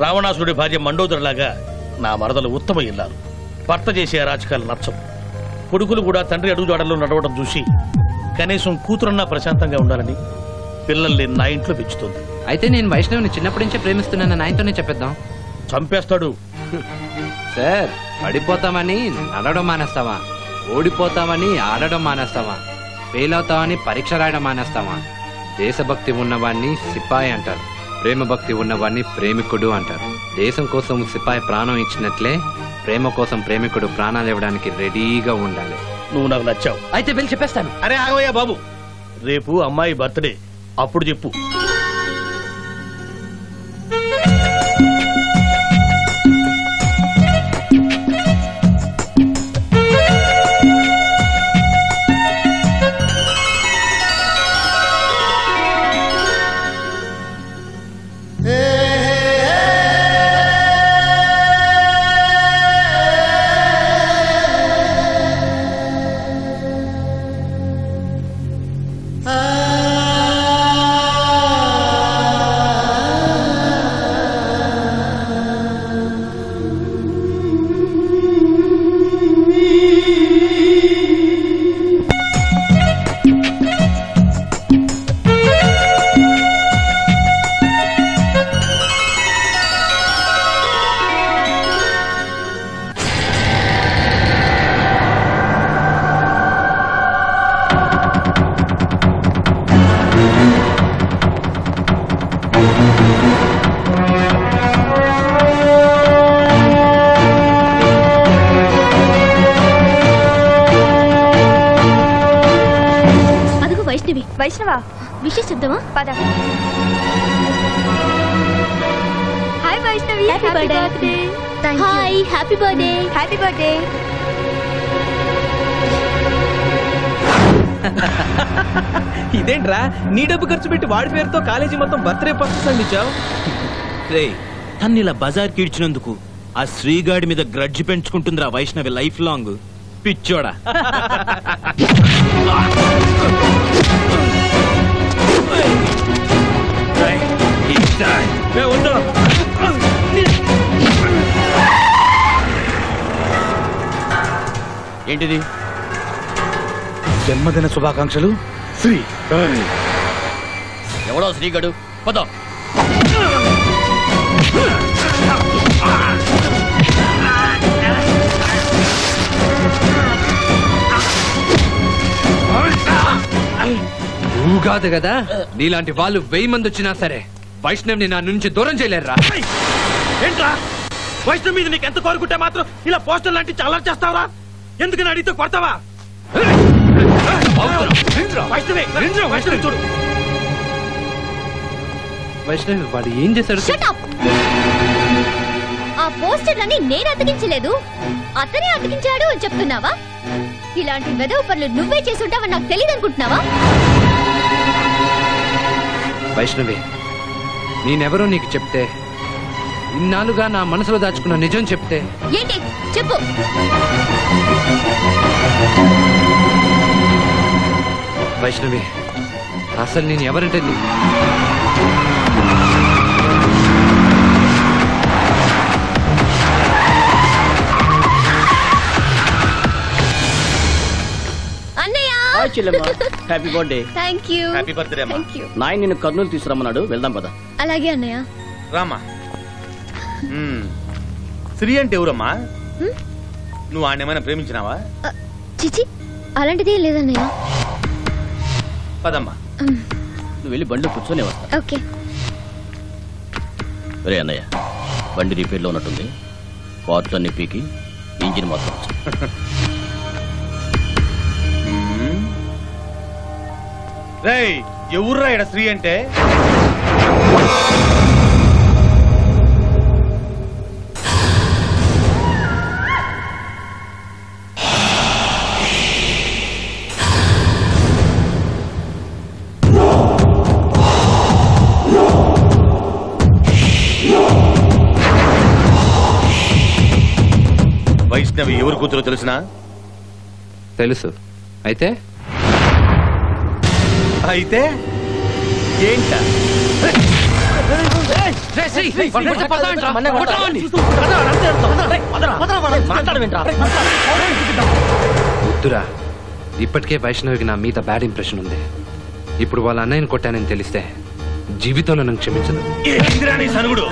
రావణాసురుడి భార్య మండోదరిలాగా నా మరదలు ఉత్తమ ఇల్లాలు. భర్త చేసే అరాచకాలు నచ్చవు. కొడుకులు కూడా తండ్రి అడుగుజాడల్లో నడవడం చూసి కనీసం కూతురన్నా ప్రశాంతంగా ఉండాలని పిల్లల్ని నా ఇంట్లో పెంచుతుంది. అయితే నేను వైష్ణవిని చిన్నప్పటి నుంచే ప్రేమిస్తున్నానని ఆయనతోనే చెప్పేద్దాం. చంపేస్తాడు. సార్ పడిపోతామని నడవడం మానేస్తావా ఓడిపోతామని ఆడడం మానేస్తావా ఫెయిల్ అవుతామని పరీక్ష రాయడం మానేస్తావా దేశభక్తి ఉన్నవాడిని సిపాయి అంటారు. ప్రేమ భక్తి ఉన్నవాడిని ప్రేమికుడు అంటారు. దేశం కోసం సిపాయి ప్రాణం ఇచ్చినట్లే ప్రేమ కోసం ప్రేమికుడు ప్రాణాలు ఇవ్వడానికి రెడీగా ఉండాలి. నువ్వు నాకు నచ్చావు. అయితే వెళ్ళి చెప్పేస్తాను. అరే ఆగవయ్యా బాబు. రేపు అమ్మాయి బర్త్డే. అప్పుడు చెప్పు. నీ డబ్బు ఖర్చు పెట్టి వాడి పేరుతో కాలేజీ మొత్తం బర్త్డే పర్సెస్ అందించావు రే తన్ని ఇలా బజార్కి ఇడ్చినందుకు ఆ శ్రీగాడి మీద గ్రడ్జి పెంచుకుంటుందిరా వైష్ణవి లైఫ్ లాంగ్. పిచ్చోడా. ఏంటిది? జన్మదిన శుభాకాంక్షలు. శ్రీ. ఎవడో శ్రీగడు. పద. నువ్వు కాదు? కదా నీలాంటి వాళ్ళు వెయ్యి మంది వచ్చినా సరే వైష్ణవ్ని నా నుంచి దూరం చేయలేరురా. ఏంట్రా? వైష్ణవ్ మీద నీకు ఎంత కోరుకుంటే మాత్రం ఇలా పోస్టర్ లాంటి చాలా చేస్తావా ఎందుకు నా అడిగితే కొడతావా? వైష్ణవి వైష్ణవి? చూడు. వైష్ణవి వాడు ఏం చేశాడు Shut up! ఆ పోస్టర్లన్నీ నేను అతికించలేదు. అతనే అతికించాడు అని చెప్తున్నావా? ఇలాంటి వెదవ పనులు నువ్వే చేసి ఉంటావని నాకు తెలియదు అనుకుంటున్నావా వైష్ణవి నేనెవరో నీకు చెప్తే ఇన్నాళ్ళుగా నా మనసులో దాచుకున్న నిజం చెప్తే. ఏంటి? చెప్పు. వైష్ణవి అసలు నేను ఎవరంటే నీ- hi Chellemma. Happy birthday thank you happy birthday అమ్మా. థ్యాంక్ యూ నాయన నిన్ను కర్నూలు తీసుకురమ్మన్నాడు. వెళ్దాం పద. అలాగే అన్నయ్య. రామా. మ్మ్. శ్రీ అంటే ఎవరమ్మా? హ్మ్? నువ్వు ఆయన ఏమైనా ప్రేమించినావా? చిచి అలాంటిది ఏం లేదన్నయ్య. పదమ్మా. నువ్వు వెళ్ళి బండిలో కూర్చొని వస్తా. ఓకే. రే అన్నయ్య బండి రిపేర్లో ఉన్నట్టుంది. పార్ట్లన్నీ పీకి ఇంజిన్ మొత్తం రేయ్ ఎవర్రా ఈడ శ్రీ అంటే? వైష్ణవి ఎవరు కూతురు తెలిసినా? తెలుసు. అయితే అయితే ఏంట వద్దురా ఇప్పటికే వైష్ణవికి నా మీద బ్యాడ్ ఇంప్రెషన్ ఉంది ఇప్పుడు వాళ్ళ అన్నయ్యని కొట్టానని తెలిస్తే జీవితంలో నన్ను క్షమించదు ఏందిరా నీ సనుగుడు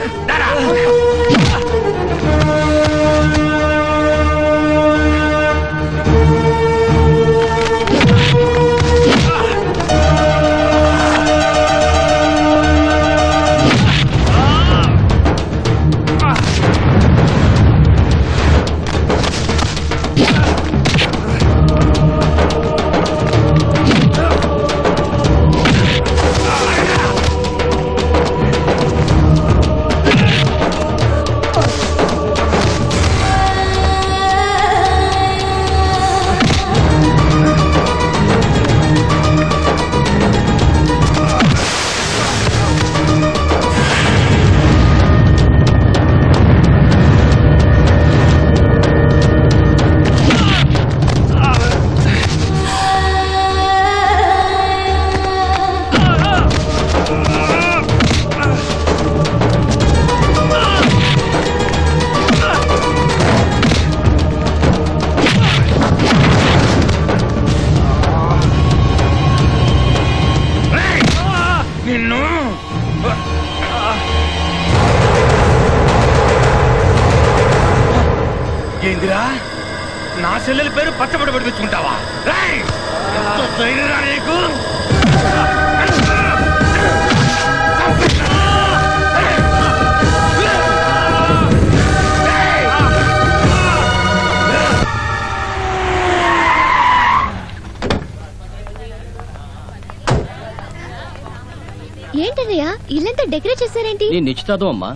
నీ నిశ్చితార్థం అమ్మా.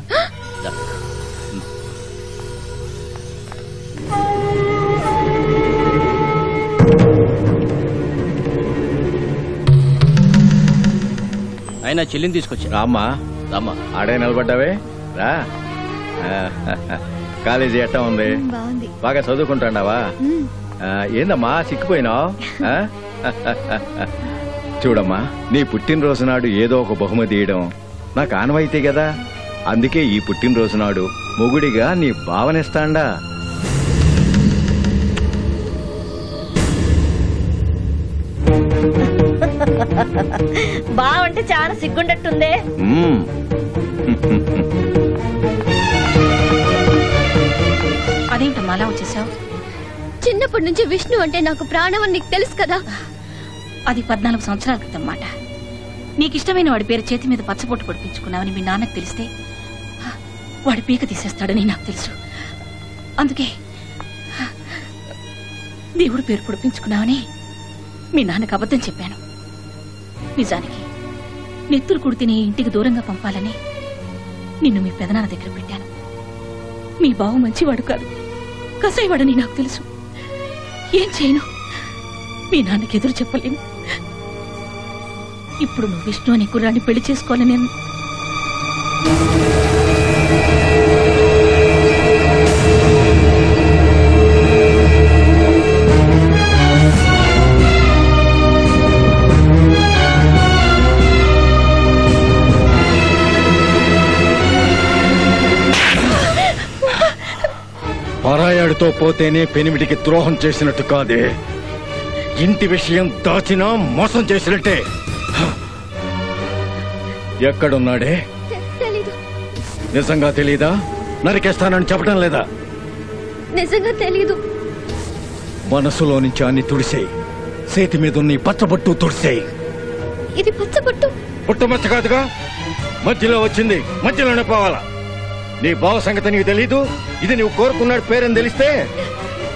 దా. అయినా చెల్లిని తీసుకొచ్చా? రామ్మా. రామ్మా. ఆడే నిలబడ్డావే? రా. కాలేజీ ఎట్టా ఉంది? బాగుంది. బాగా చదువుకుంటాండావా ఏందమ్మా సిక్కిపోయినావు చూడమ్మా నీ పుట్టినరోజు నాడు ఏదో ఒక బహుమతి ఇయడం నాకు ఆనవాయితీ కదా అందుకే ఈ పుట్టినరోజు నాడు మొగుడిగా నీ భావనిస్తాండా. బావంటే చాలా సిగ్గుండట్టుందే. మ్మ్. అదేంటమ్మా అలా వచ్చేసావు? చిన్నప్పటి నుంచి విష్ణు అంటే నాకు ప్రాణం అని నీకు తెలుసు కదా. అది పద్నాలుగు సంవత్సరాల. నీకు ఇష్టమైన వాడి పేరు చేతి మీద పచ్చబొట్టు పొడిపించుకున్నావని మీ నాన్నకు తెలిస్తే వాడి పీక తీసేస్తాడని నాకు తెలుసు. అందుకే దేవుడు పేరు పొడిపించుకున్నావని మీ నాన్నకు అబద్ధం చెప్పాను. నిజానికి నెత్తురు కుడితిని ఇంటికి దూరంగా పంపాలని నిన్ను మీ పెదనాన్న దగ్గర పెట్టాను. మీ బావు మంచివాడు కాదు కసాయివాడని నాకు తెలుసు. ఏం చేయను? మీ నాన్నకి ఎదురు చెప్పలేను. ఇప్పుడు నువ్వు విష్ణు అని కుర్రాన్ని పెళ్ళి చేసుకోవాలి నేను పరాయాడితో పోతేనే పెనిమిటికి ద్రోహం చేసినట్టు కాదే. ఇంటి విషయం దాచినా మోసం చేసినట్టే. ఎక్కడున్నాడే? తెలీదు. నిజంగా తెలీదా? నరికేస్తానని చెప్పడం లేదా? నిజంగా తెలీదు. మనసులో నుంచి అన్ని తుడిసేయి. చేతి మీద ఉన్న పచ్చబొట్టు తుడిసేయి. ఇది పచ్చబొట్టు. పుట్టమచ్చ కాదుగా? మధ్యలో వచ్చింది. మధ్యలోనే పోవాలా? నీ బావ సంగతి నీకు తెలీదు? ఇది నువ్వు కోరుకున్నాడు పేరని తెలిస్తే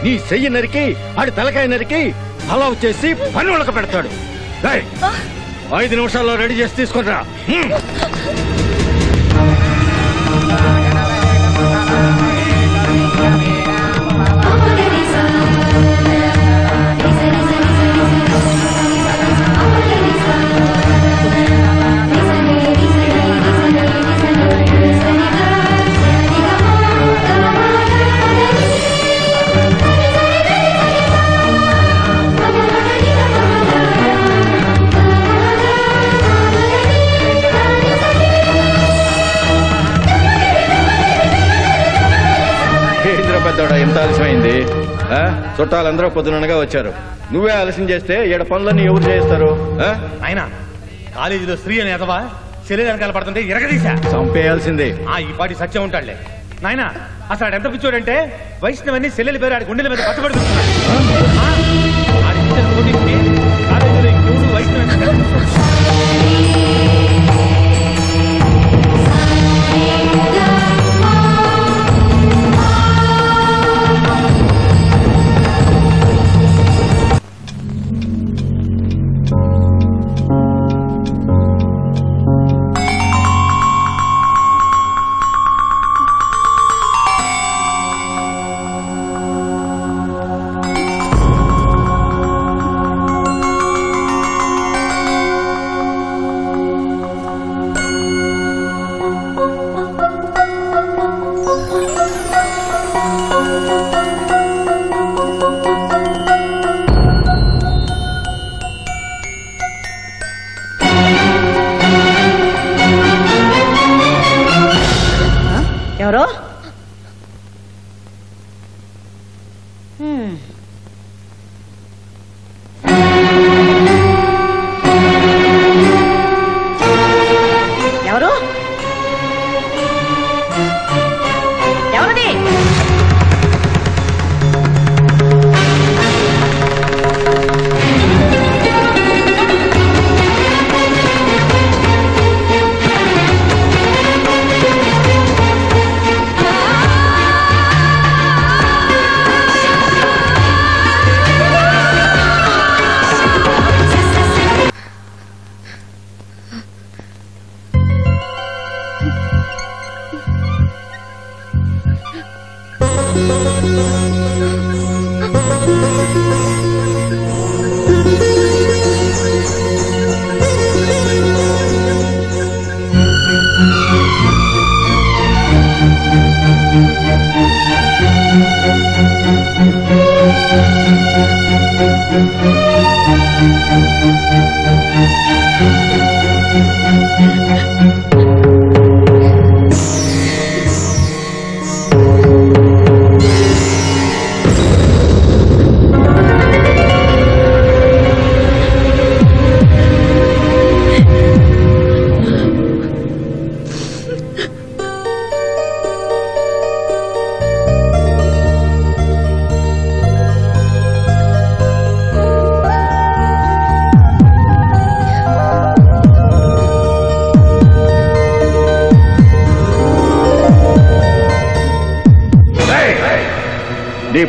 నీ చెయ్యి నరికి ఆడి తలకాయ నరికి అలా చేసి పని ఉడక పెడతాడు ఐదు నిమిషాల్లో రెడీ చేసి తీసుకుంటా ఆ? చుట్టాలందరూ పొద్దుననగా వచ్చారు. నువ్వే ఆలస్యం చేస్తే ఈడ పనులన్నీ ఎవరు చేస్తారు ఆ? ఆయన కాలేజీలో స్త్రీ అని ఎదవా శరీరం వెనకాల పడుతుంటే ఎరగదీశా చంపేయాల్సిందే. ఆ ఈ పాటి సత్యం ఉంటాడులే. నాయన అసలు ఆడు ఎంత పిచ్చోడంటే వైష్ణవని సెల్లెలి పేరు ఆడి గుండెల మీద పచ్చబడి కాలేజీలో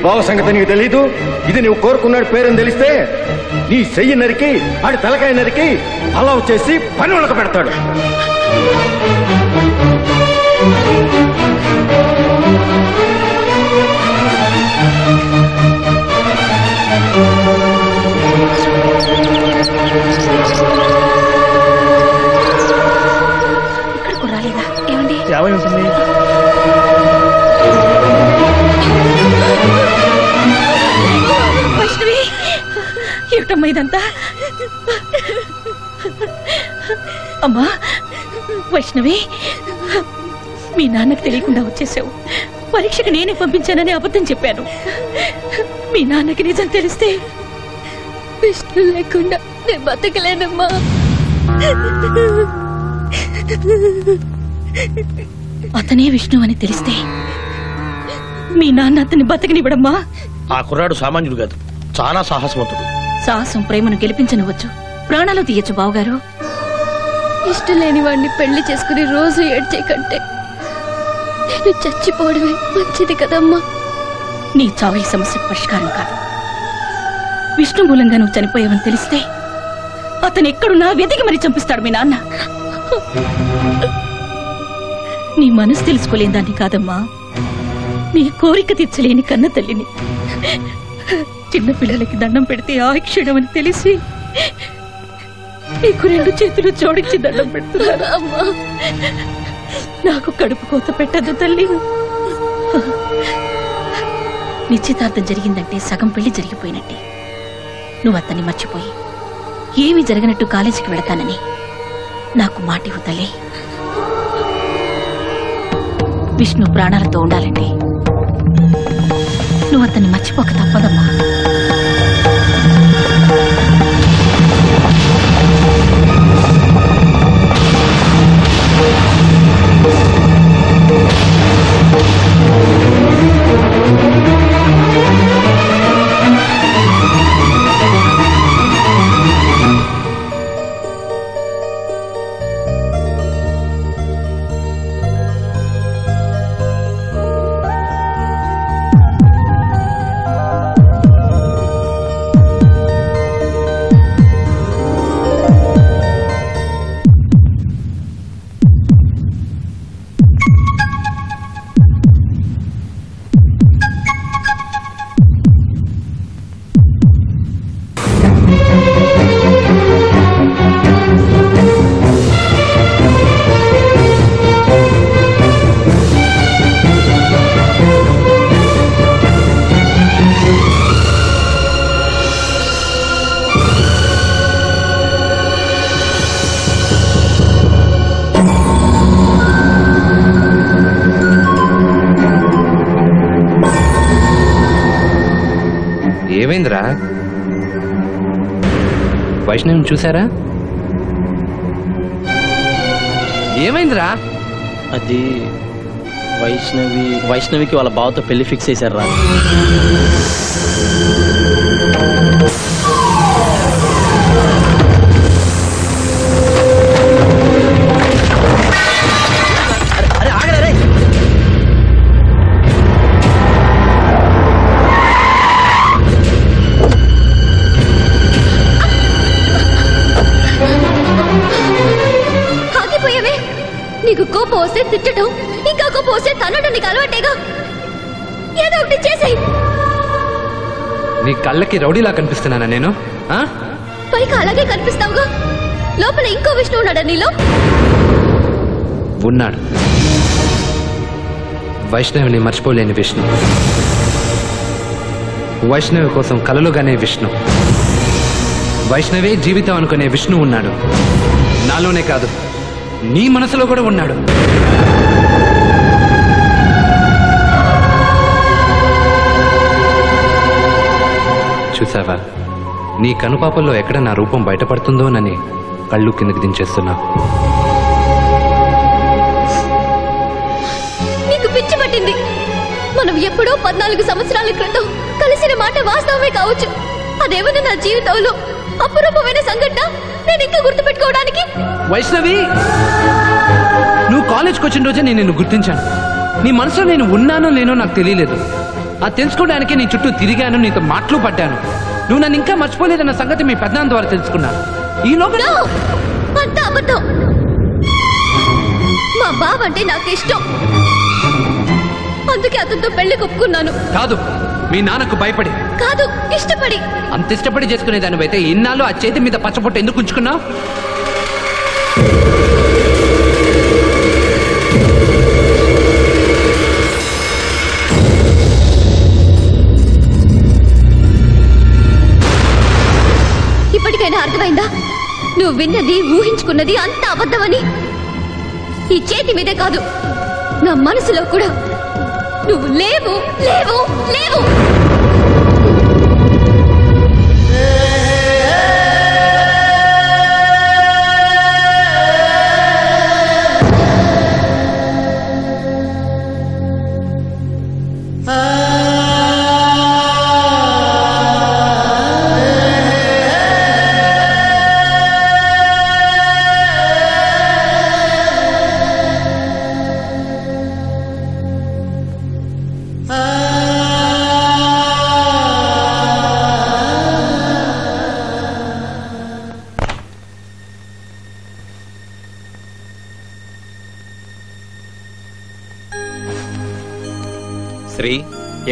బావ సంగతి నీకు తెలీదు? ఇది నువ్వు కోరుకున్నాడు పేరని తెలిస్తే నీ చెయ్యి నరికి ఆడి తలకాయ నరికి అలవ్ చేసి పని ఉడక పెడతాడు. ఇక్కడికి రాలేదా? ఏమండి? ఏమై ఉంటుంది వైష్ణవి ఏమిటమ్మా ఇదంతా? అమ్మా వైష్ణవి మీ నాన్నకు తెలియకుండా వచ్చేసావు. పరీక్షకు నేనే పంపించానని అబద్ధం చెప్పాను. మీ నాన్నకి నిజం తెలిస్తే విష్ణు లేకుండా నేను బతకలేనమ్మా. అతనే విష్ణు అని తెలిస్తే మీ నాన్న అతన్ని బతకనివ్వడమ్మా? ఆ కుర్రాడు సామాన్యుడు కాదు. చాలా సాహసవంతుడు. సాహసం ప్రేమను గెలిపించనివ్వచ్చు. ప్రాణాలు తీయచ్చు బావగారు. ఇష్టం లేని వాడిని పెళ్ళి చేసుకుని రోజు ఏడ్చే కంటే నేను చచ్చిపోవడమే మంచిది కదమ్మా. నీ చావు ఈ సమస్యకు పరిష్కారం కాదు. విష్ణు మూలంగా నువ్వు చనిపోయావని తెలిస్తే అతను ఎక్కడున్నా వెతికి మరీ చంపిస్తాడు మీ నాన్న. నీ మనసు తెలుసుకోలేని దాన్ని కాదమ్మా. నీ కోరిక తీర్చలేని కన్న తల్లిని. చిన్న పిల్లలకి దండం పెడితే ఆయుక్షణం అని తెలిసి నీకు రెండు చేతులు జోడించి దండం పెడుతున్నాను అమ్మా? నాకు కడుపు కోత పెట్టద్దు తల్లి. నిశ్చితార్థం జరిగిందంటే సగం పెళ్ళి జరిగిపోయినట్టే. నువ్వు అతన్ని మర్చిపోయి ఏమీ జరగనట్టు కాలేజీకి వెళతానని నాకు మాటి ఇవ్వు తల్లి. విష్ణు ప్రాణాలతో ఉండాలంటే నువ్వు అతన్ని మర్చిపోక తప్పదమ్మా. వైష్ణవిని చూసారా ఏమైందిరా? అది వైష్ణవి వైష్ణవికి వాళ్ళ బావతో పెళ్ళి ఫిక్స్ చేశారు రా వస్తే తిట్టడం ఇంకా కోపం వస్తే తనడం నీకు అలవాటేగా? ఏదో ఒకటి చేసేయ్. నీ కళ్ళకి రౌడీలా కనిపిస్తున్నానా నేను? ఆ? పైకి అలాగే కనిపిస్తావుగా? లోపల ఇంకో విష్ణు ఉన్నాడా నీలో? ఉన్నాడు. వైష్ణవిని మర్చిపోలేని విష్ణు. వైష్ణవి కోసం కలలుగానే విష్ణు. వైష్ణవే జీవితం అనుకునే విష్ణు ఉన్నాడు. నాలోనే కాదు. నీ మనసులో కూడా ఉన్నాడు. చూసావా? నీ కనుపాపల్లో ఎక్కడ నా రూపం బయటపడుతుందోనని కళ్ళు కిందకి దించేస్తున్నా. నీకు పిచ్చి పట్టింది. మనం ఎప్పుడో పద్నాలుగు సంవత్సరాల క్రితం కలిసిన మాట వాస్తవమే కావచ్చు. అదేమన్నా నా జీవితంలో అపురూపమైన సంఘటన నేను ఇంకా గుర్తుపెట్టుకోవడానికి? వైష్ణవి నువ్వు కాలేజ్కి వచ్చిన రోజే నేను నిన్ను గుర్తించాను. నీ మనసులో నేను ఉన్నానో లేనో నాకు తెలియలేదు. అది తెలుసుకోవడానికి నీ చుట్టూ తిరిగాను నీతో మాటలు పడ్డాను. నువ్వు నన్ను ఇంకా మర్చిపోలేదన్న సంగతి మీ పెద్దనాన్న ద్వారా తెలుసుకున్నాను. ఈ లోపల అంత అబద్ధం! మా బావ అంటే నాకు ఇష్టం. అందుకే అతనితో పెళ్ళి ఒప్పుకున్నాను కాదు. మీ నాన్నకు భయపడి. కాదు ఇష్టపడి. అంత ఇష్టపడి చేసుకునే దానివైతే ఇన్నాళ్ళు ఆ చేతి మీద పచ్చబొట్టు ఎందుకు ఉంచుకున్నావు? ఇప్పటికైనా అర్థమైందా? నువ్వు విన్నది ఊహించుకున్నది అంత అబద్ధమని. ఈ చేతి మీదే కాదు నా మనసులో కూడా. నువ్వు లేవు లేవు లేవు.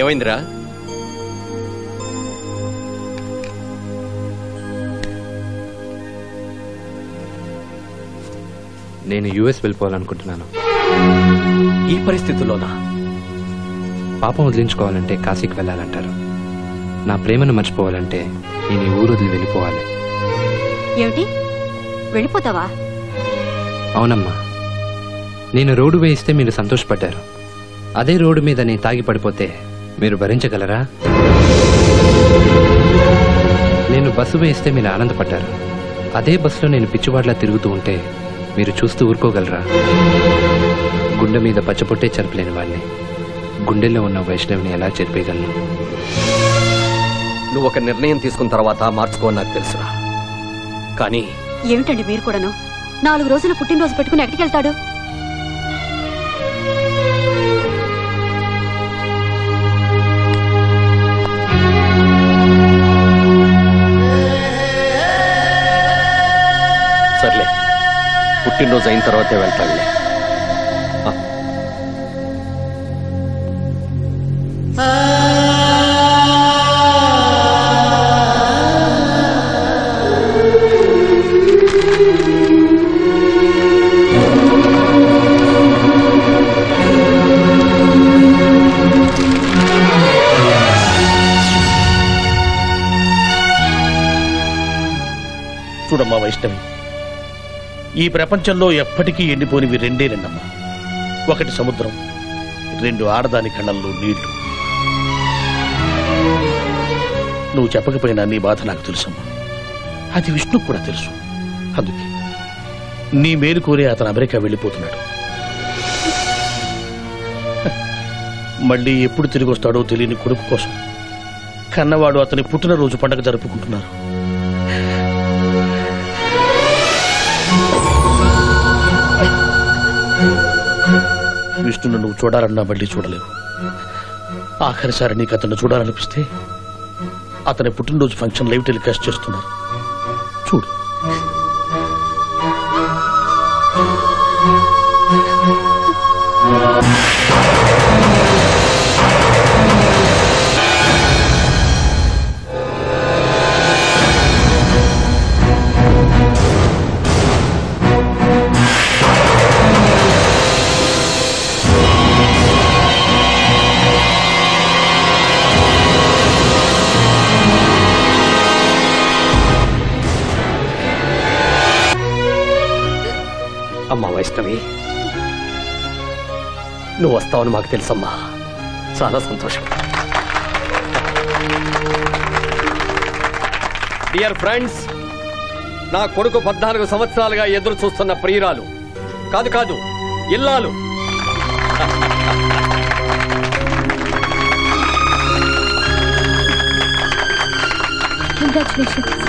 ఏమైందిరా? నేను యుఎస్ వెళ్ళిపోవాలనుకుంటున్నాను. ఈ పరిస్థితుల్లోనా? పాపం వదిలించుకోవాలంటే కాశీకి వెళ్ళాలంటారు. నా ప్రేమను మర్చిపోవాలంటే నేను ఈ ఊరు వదిలి వెళ్ళిపోవాలి. ఏమిటి? వెళ్ళిపోతావా? అవునమ్మా. నేను రోడ్డు వేయిస్తే మీరు సంతోషపడ్డారు. అదే రోడ్డు మీద నేను తాగి పడిపోతే మీరు భరించగలరా? నేను బస్సు వేయిస్తే మీరు ఆనందపడ్డారు. అదే బస్సులో నేను పిచ్చివాడ్లా తిరుగుతూ ఉంటే మీరు చూస్తూ ఊరుకోగలరా? గుండె మీద పచ్చపొట్టే చెరపలేని వాడిని. గుండెల్లో ఉన్న వైష్ణవిని ఎలా చెరిపేయగలను? నువ్వు ఒక నిర్ణయం తీసుకున్న తర్వాత మార్చుకోని నాకు తెలుసురా. కానీ ఏమిటండి మీరు కూడాను? నాలుగు రోజులు పుట్టినరోజు పెట్టుకుని ఎక్కడికి వెళ్తాడు? పుట్టినరోజు అయిన తర్వాతే వెళ్తాడులే ఈ ప్రపంచంలో ఎప్పటికీ ఎండిపోనివి రెండే రెండమ్మా. ఒకటి సముద్రం రెండు ఆడదాని కళ్ళల్లో నీళ్ళు. నువ్వు చెప్పకపోయినా నీ బాధ నాకు తెలుసమ్మా. అది విష్ణుకు కూడా తెలుసు. అందుకే నీ మేలు కోరే అతను అమెరికా వెళ్ళిపోతున్నాడు. మళ్ళీ ఎప్పుడు తిరిగి వస్తాడో తెలియని కొడుకు కోసం కన్నవాడు అతని పుట్టినరోజు పండగ జరుపుకుంటున్నారు. విష్ణును నువ్వు చూడాలన్నా మళ్ళీ చూడలేవు. ఆఖరిసారి నీకు అతను చూడాలనిపిస్తే అతని పుట్టినరోజు ఫంక్షన్ లైవ్ టెలికాస్ట్ చేస్తున్నారు. చూడు. వైష్ణవి నువ్వు వస్తావని మాకు తెలుసమ్మా. చాలా సంతోషం. డియర్ ఫ్రెండ్స్ నా కొడుకు పద్నాలుగు సంవత్సరాలుగా ఎదురు చూస్తున్న ప్రియురాలు. కాదు కాదు ఇల్లాలు. కంగ్రాచులేషన్స్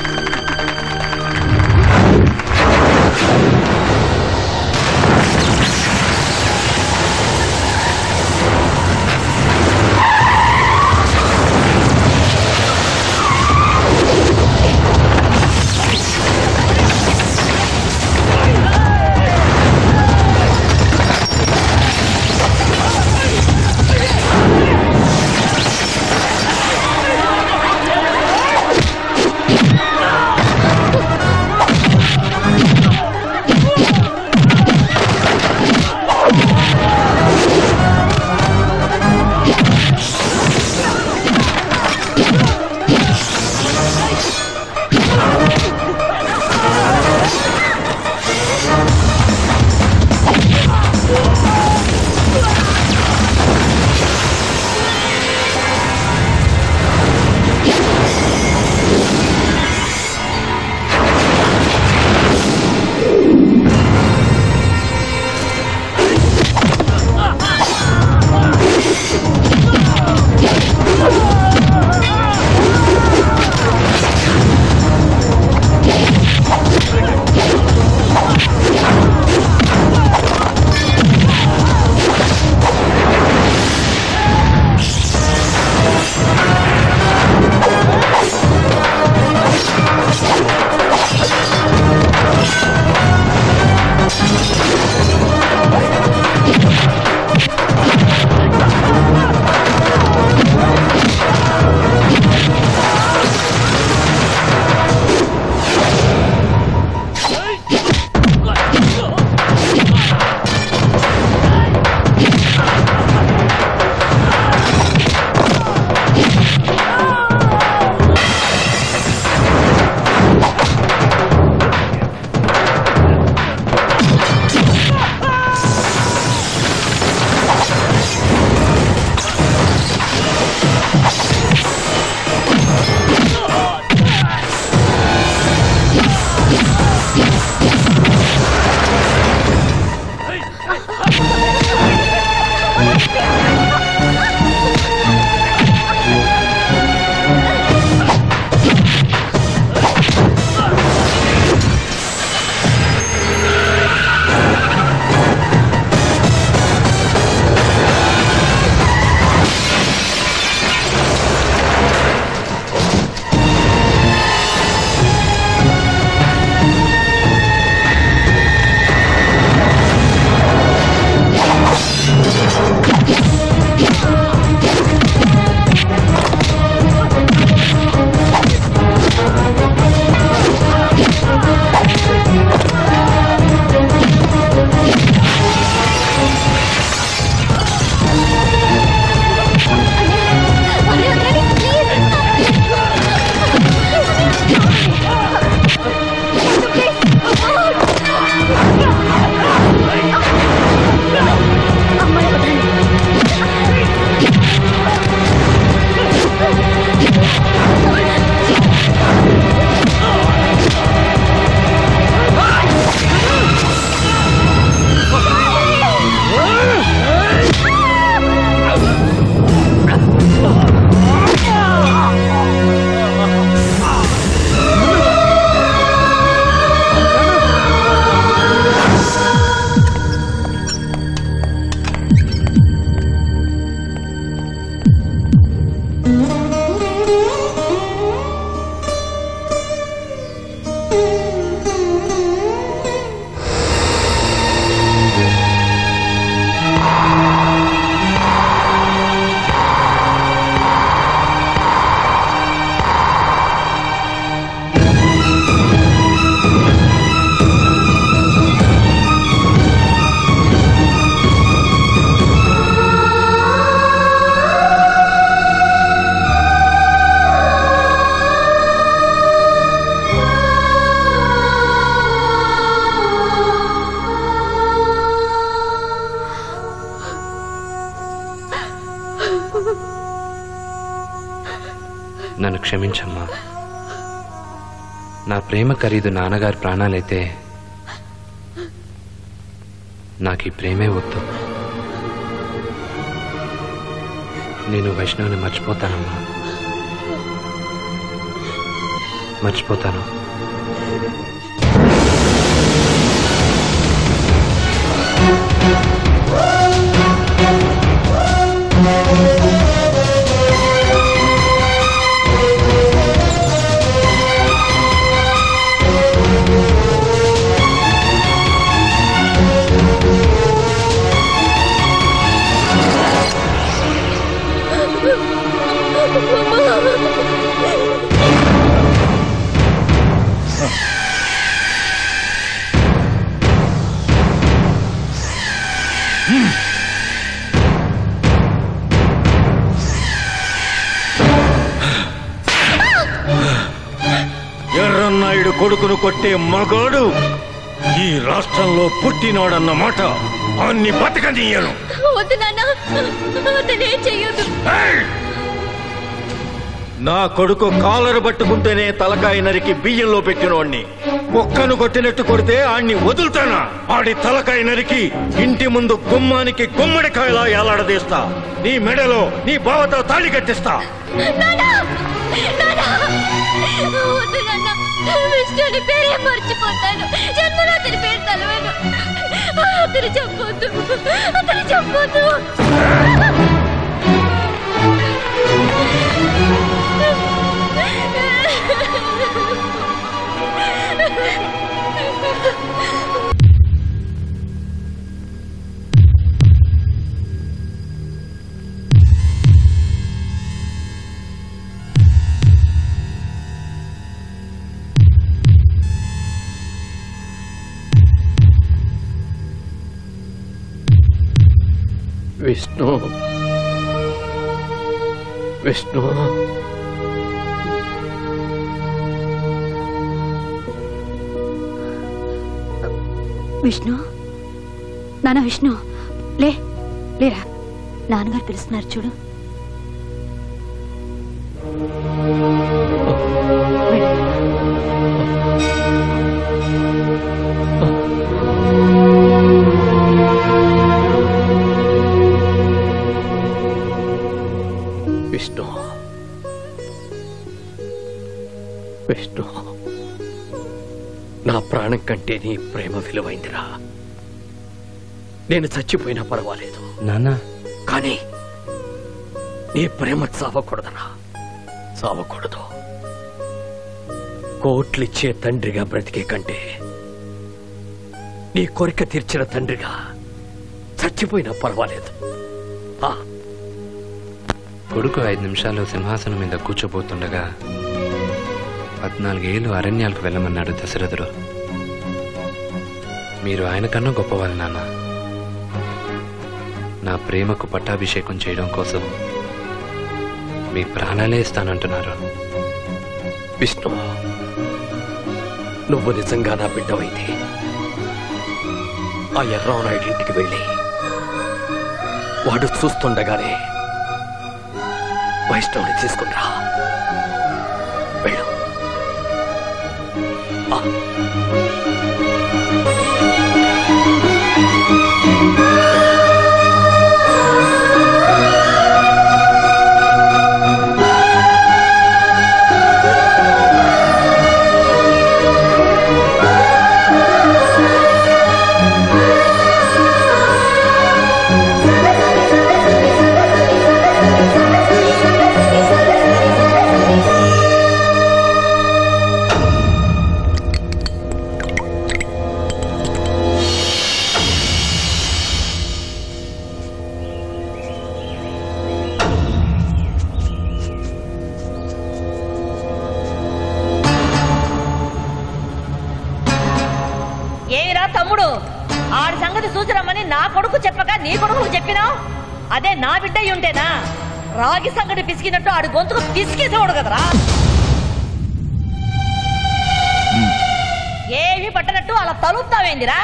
నన్ను క్షమించమ్మా. నా ప్రేమ ఖరీదు నాన్నగారి ప్రాణాలైతే నాకు ఈ ప్రేమే వద్దు. నేను వైష్ణవుని మర్చిపోతానమ్మా. మర్చిపోతాను. కొట్టే మగాడు ఈ రాష్ట్రంలో పుట్టినోడన్న మాట అన్ని బతకనీయను. వద్దు నాన్న అతనేం చెయ్యొద్దు. నా కొడుకు కాలరు పట్టుకుంటేనే తలకాయ నరికి బియ్యంలో పెట్టినోడిని. కుక్కను కొట్టినట్టు కొడితే ఆణ్ణి వదులుతానా? ఆడి తలకాయ నరికి ఇంటి ముందు గుమ్మానికి గుమ్మడికాయలా ఏలాడదీస్తా. నీ మెడలో నీ బావతో తాళి కట్టిస్తా! నాన్నా! విష్ణుని పేరే మర్చిపోతాను. జన్మలో అతని పేరు తలవను అతను చెప్పొద్దు. అతను చెప్పొద్దు. విష్ణు. విష్ణు. విష్ణు? నాన్న విష్ణు. లే లేరా? నాన్నగారు పిలుస్తున్నారు చూడు. నీ ప్రేమ విలువైందిరా. నేను చచ్చిపోయినా పర్వాలేదు. నాన్న. కానీ నీ ప్రేమ చావకూడదరా. చావకూడదు. కోట్లిచ్చే తండ్రిగా బ్రతికే కంటే నీ కోరిక తీర్చిన తండ్రిగా చచ్చిపోయినా పర్వాలేదు. ఆ. కొడుకు ఐదు నిమిషాలు సింహాసనం మీద కూర్చోబోతుండగా పద్నాలుగేళ్ళు అరణ్యాలకు వెళ్ళమన్నాడు దశరథుడు. మీరు ఆయన కన్నా గొప్పవాళ్ళు నాన్న. నా ప్రేమకు పట్టాభిషేకం చేయడం కోసం మీ ప్రాణాలే ఇస్తానంటున్నారు. విష్ణు నువ్వు నిజంగా నా బిడ్డవైతే ఆ ఎర్రానాయుడి ఇంటికి వెళ్ళి వాడు చూస్తుండగానే వైష్ణవుని తీసుకునిరా వెళ్ళు. పిసికినట్టు ఆడి గొంతుకు పిసికేసేవాడు కదరా? ఏమి పట్టనట్టు అలా తలుపుతావేందిరా?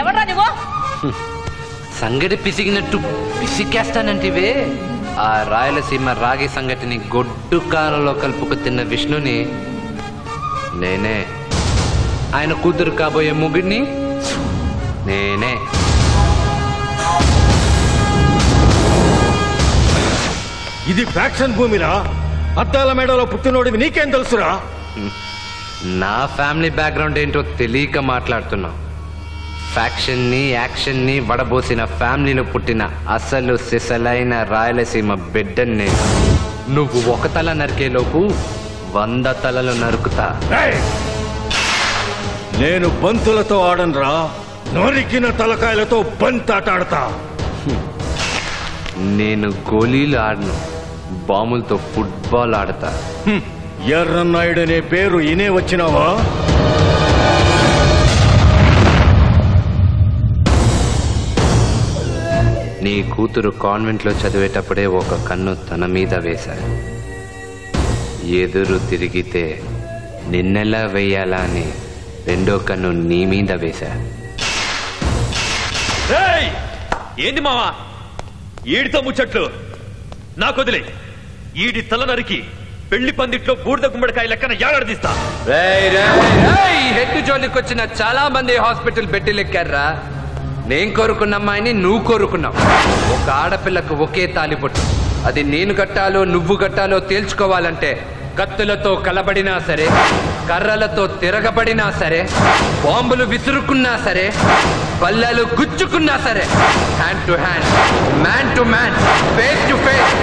ఎవడ్రా నువ్వు? సంగడి పిసిగినట్టు పిసికేస్తానంటివే. ఆ రాయలసీమ రాగి సంగటిని గొడ్డు కాలలో కలుపుకు తిన్న విష్ణుని నేనే. ఆయన కూతురు కాబోయే ముగిడిని నేనే. ఇది ఫ్యాక్షన్ భూమిరా? అద్దాల మేడలో పుట్టినోడివి నీకేం తెలుసురా? నా ఫ్యామిలీ బ్యాక్గ్రౌండ్ ఏంటో తెలియక మాట్లాడుతున్నావు ఫ్యాక్షన్ని యాక్షన్ని వడబోసిన ఫ్యామిలీలో పుట్టిన అసలు సిసలైన రాయలసీమ బిడ్డని నేను నువ్వు ఒక తల నరికేలోపు వంద తలలు నరుకుతా. నేను బంతులతో ఆడనురా నొరికిన తలకాయలతో బంతాటాడతా. నేను గోళీలు ఆడను బాములతో ఫుట్బాల్ ఆడతా. ఎర్రన్నాయుడు అనే పేరు ఇనే వచ్చినావా? నీ కూతురు కాన్వెంట్లో చదివేటప్పుడే ఒక కన్ను తన మీద వేశారు. ఎదురు తిరిగితే నిన్నెలా వేయాలా అని రెండో కన్ను నీ మీద వేశా ఏయ్! ఏంది మావా? ఈడితో ముచ్చట్లు. నాకొదిలే ఈడి తల నరికి పెళ్ళి పందిట్లో బూడిద గుమ్మడికాయ లెక్కన ఏడాడదీస్తా హెడ్ జోలికి వచ్చిన చాలా మంది హాస్పిటల్ బెడ్డీలు ఎక్కారా నేను కోరుకున్న అమ్మాయిని నువ్వు కోరుకున్నావు. ఒక ఆడపిల్లకు ఒకే తాలిబొట్టు. అది నేను కట్టాలో నువ్వు కట్టాలో తేల్చుకోవాలంటే కత్తులతో కలబడినా సరే కర్రలతో తిరగబడినా సరే బాంబులు విసురుకున్నా సరే బల్లలు గుచ్చుకున్నా సరే hand to hand man to man face to face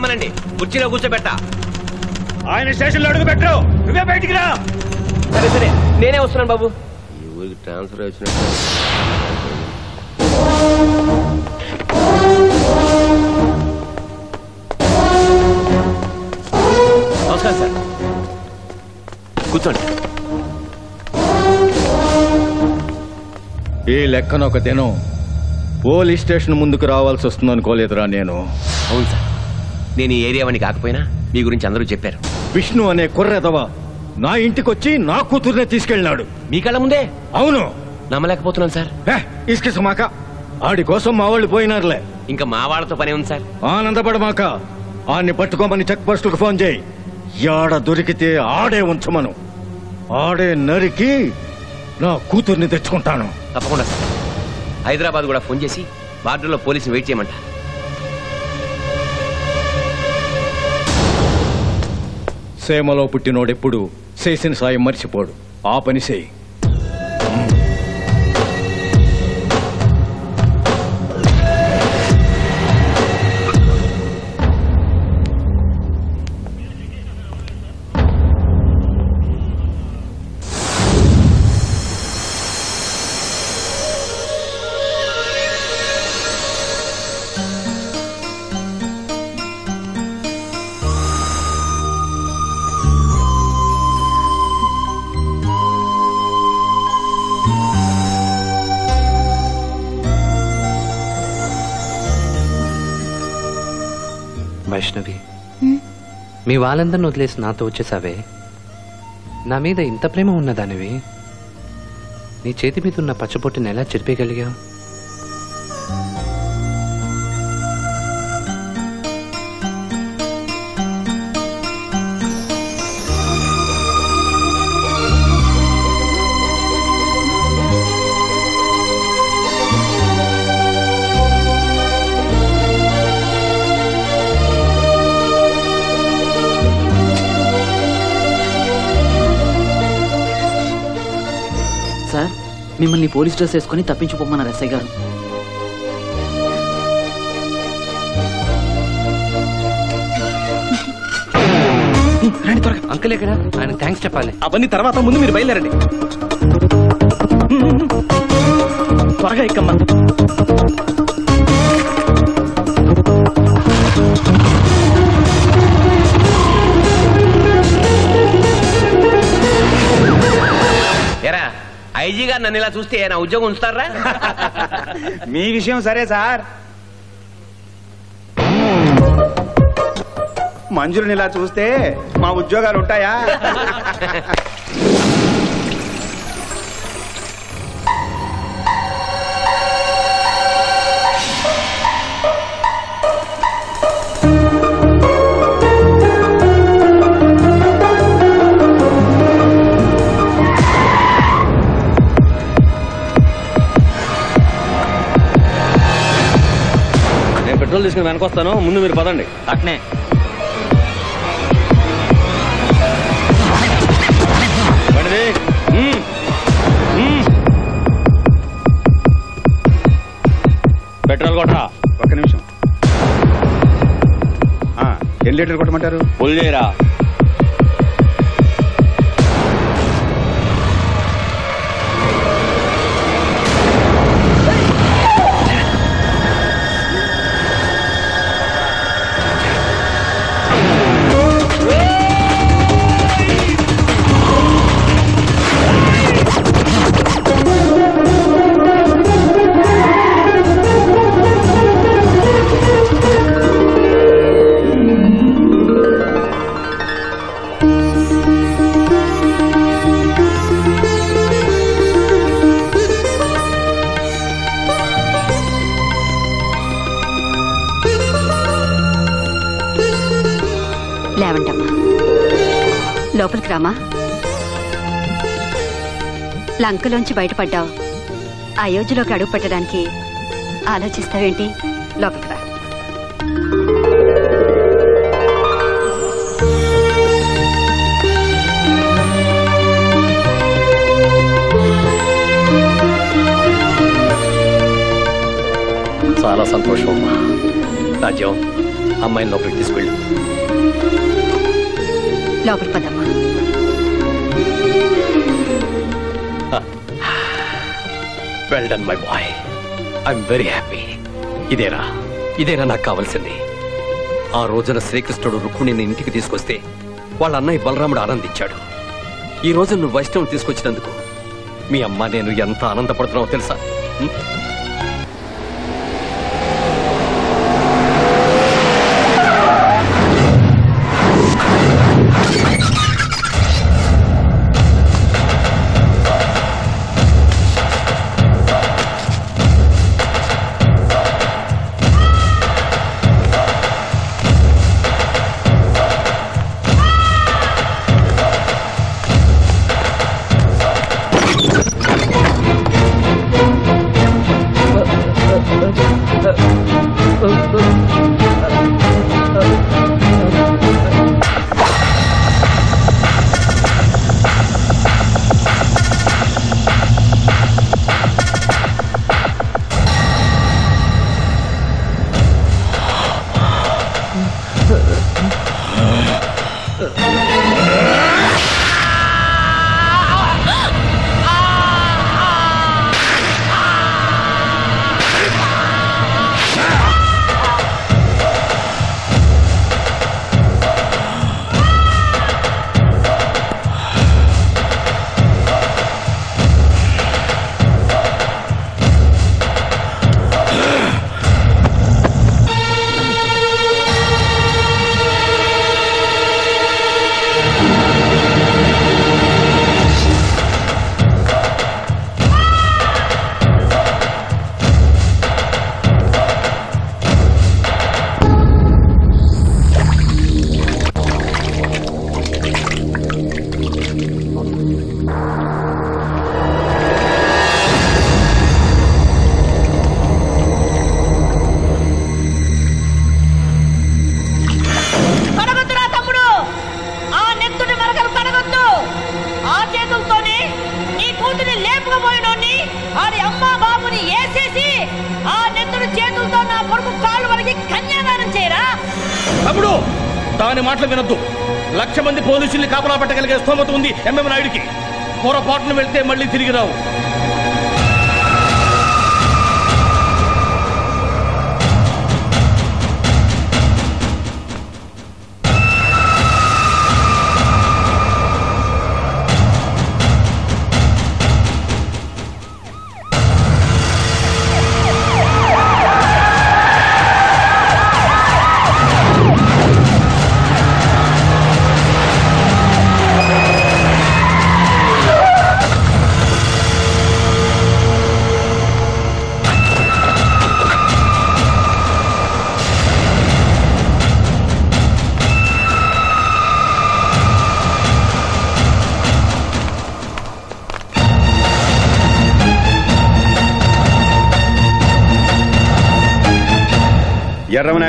రమ్మనండి. కుర్చీలో కూర్చోబెట్టా ఆయన స్టేషన్లో అడుగు పెట్టరు నువ్వే బయటికి రా. సరే సరే. నేనే వస్తున్నాను బాబు. ఈ ఊరికి ట్రాన్స్ఫర్ వచ్చినట్టు. నమస్కారం సార్. కూర్చోండి. ఈ లెక్కన ఒక దినం పోలీస్ స్టేషన్ ముందుకు రావాల్సి వస్తుంది అనుకోలేదురా నేను. అవును సార్. నేను ఈ ఏరియా వాడిని కాకపోయినా మీ గురించి అందరూ చెప్పారు. విష్ణు అనే కుర్రెదవా నా ఇంటికొచ్చి నా కూతుర్నే తీసుకెళ్ళినాడు. మీ కళ్ళ ముందే? అవును. నమ్మలేకపోతున్నాను సార్. ఇసుకిసమాక. ఆడి కోసం మా వాళ్ళు పోయినారులే. ఇంకా మా వాళ్ళతో పని ఉంది సార్. ఆనందపడమాక. ఆన్ని పట్టుకోమని చెక్ పోస్టుకు ఫోన్ చేయి. యాడ దొరికితే ఆడే ఉంచమను. ఆడే నరికి నా కూతుర్ని తెచ్చుకుంటాను. తప్పకుండా సార్. హైదరాబాద్ కూడా ఫోన్ చేసి బార్డర్లో పోలీసుని వెయిట్ చేయమంట. సేమలో పుట్టినోడెప్పుడు చేసిన సాయం మర్చిపోడు. ఆ పని చేయి. మీ వాళ్ళందరిని వదిలేసి నాతో వచ్చేసావే? నా మీద ఇంత ప్రేమ ఉన్నదానివి? నీ చేతి మీద ఉన్న పచ్చబొట్టుని ఎలా చెరిపేయగలిగావు? మిమ్మల్ని పోలీస్ డ్రెస్ వేసుకొని తప్పించుకోమన్నారు ఎస్ఐ గారు. అంకుల్ ఎక్కడ ఆయన థ్యాంక్స్ చెప్పాలి. అవన్నీ తర్వాత ముందు మీరు బయలుదేరండి. త్వరగా ఎక్కమ్మా. గారు నన్ను ఇలా చూస్తే నా ఉద్యోగం ఉంచుతారా? మీ విషయం సరే సార్. మంజుని ఇలా చూస్తే మా ఉద్యోగాలు ఉంటాయా? తీసుకుని వెనకొస్తాను. ముందు మీరు పదండి. అట్నే. పెట్రోల్ కొట్టరా? ఒక్క నిమిషం. ఆ, ఎన్ని లీటర్ కొట్టమంటారు? ఫుల్ చేయరా? రామా లంకలోంచి బయటపడ్డావు. అయోధ్యలోకి అడుగు పెట్టడానికి ఆలోచిస్తావేంటి? లోపలికి రా. చాలా సంతోషం అమ్మా. రాజ్యం అమ్మాయిని లోపలికి తీసుకెళ్ళు. లోపల పదమ్మా. Well done my boy I'm very happy ఇదేనా? ఇదేనా నాకు కావాల్సింది? ఆ రోజున శ్రీకృష్ణుడు రుక్మిణిని ఇంటికి తీసుకొస్తే వాళ్ళ అన్నయ్య బలరాముడు ఆనందించాడు. ఈ రోజు నువ్వు వైష్ణవం తీసుకొచ్చినందుకు మీ అమ్మ నేను ఎంత ఆనందపడుతున్నావో తెలుసా?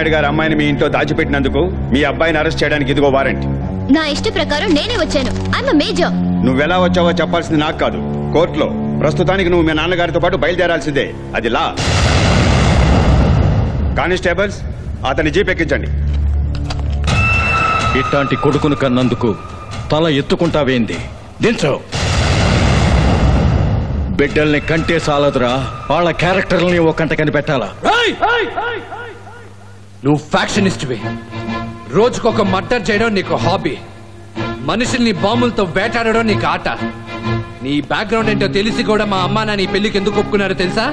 ఎర్రమనాయుడు గారి అమ్మాయిని మీ ఇంట్లో దాచిపెట్టినందుకు మీ అబ్బాయిని అరెస్ట్ చేయడానికి ఇదిగో వారెంట్. నా ఇష్ట ప్రకారం నేనే వచ్చాను. ఐఎమ్ మేజర్ నువ్వెలా వచ్చావో చెప్పాల్సింది నాకు కాదు. కోర్టులో. ప్రస్తుతానికి నువ్వు మీ నాన్నగారితో పాటు బయలుదేరాల్సిందే. అది లా. కానిస్టేబుల్స్ అతని జీప్ ఎక్కించండి. ఇట్లాంటి కొడుకును కన్నందుకు తల ఎత్తుకుంటావేంది? దించు. బిడ్డల్ని కంటే సాలదురా వాళ్ళ క్యారెక్టర్లని ఓ కంట కనిపెట్టాలా? నువ్వు ఫ్యాక్షనిస్ట్వి. రోజుకొక మర్డర్ చేయడం నీకు హాబీ. మనుషుల్ని బాంబులతో వేటాడడం నీకు ఆట. నీ బ్యాక్గ్రౌండ్ ఏంటో తెలిసి కూడా మా అమ్మ నా నీ పెళ్ళికి ఎందుకు ఒప్పుకున్నారో తెలుసా?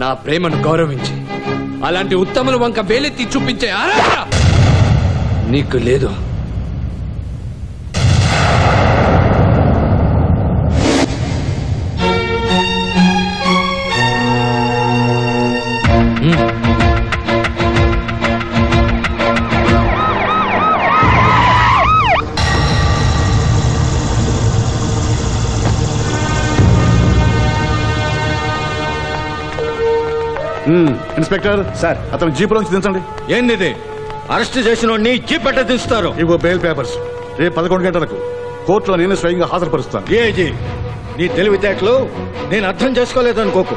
నా ప్రేమను గౌరవించి. అలాంటి ఉత్తములు వంక వేలెత్తి చూపించే అర్హత నీకు లేదు. ఇన్స్పెక్టర్? సార్. అతను జీపులోంచి దించండి. ఏంది అరెస్ట్ చేసిన వాడిని జీప్ పెట్ట దించుతారు. ఇవో బెయిల్ పేపర్స్. రేపు పదకొండు గంటలకు కోర్టులో నేను స్వయంగా హాజరుపరుస్తాను. ఏజీ నీ తెలివితేటలు నేను అర్థం చేసుకోలేదనుకోకు.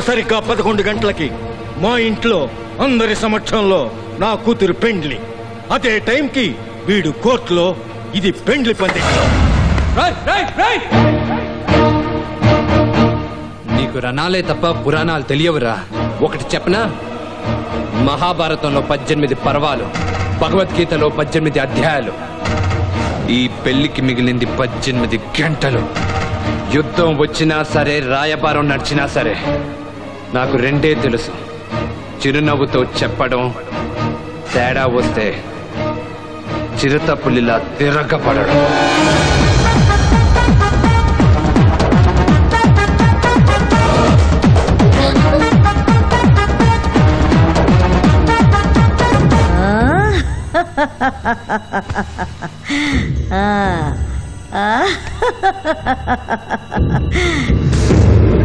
సరిగ్గా పదకొండు గంటలకి. మా ఇంట్లో అందరి సమక్షంలో నా కూతురు పెండ్లి. అదే టైంకి వీడు కోర్టులో ఇది పెండ్లి పంది నీకు రణాలే తప్ప పురాణాలు తెలియవురా. ఒకటి చెప్పనా? మహాభారతంలో పద్దెనిమిది పర్వాలు భగవద్గీతలో పద్దెనిమిది అధ్యాయాలు. ఈ పెళ్ళికి మిగిలింది పద్దెనిమిది గంటలు. యుద్ధం వచ్చినా సరే రాయబారం నడిచినా సరే నాకు రెండే తెలుసు. చిరునవ్వుతో చెప్పడం తేడా వస్తే చిరుత పులిలా తిరగపడడం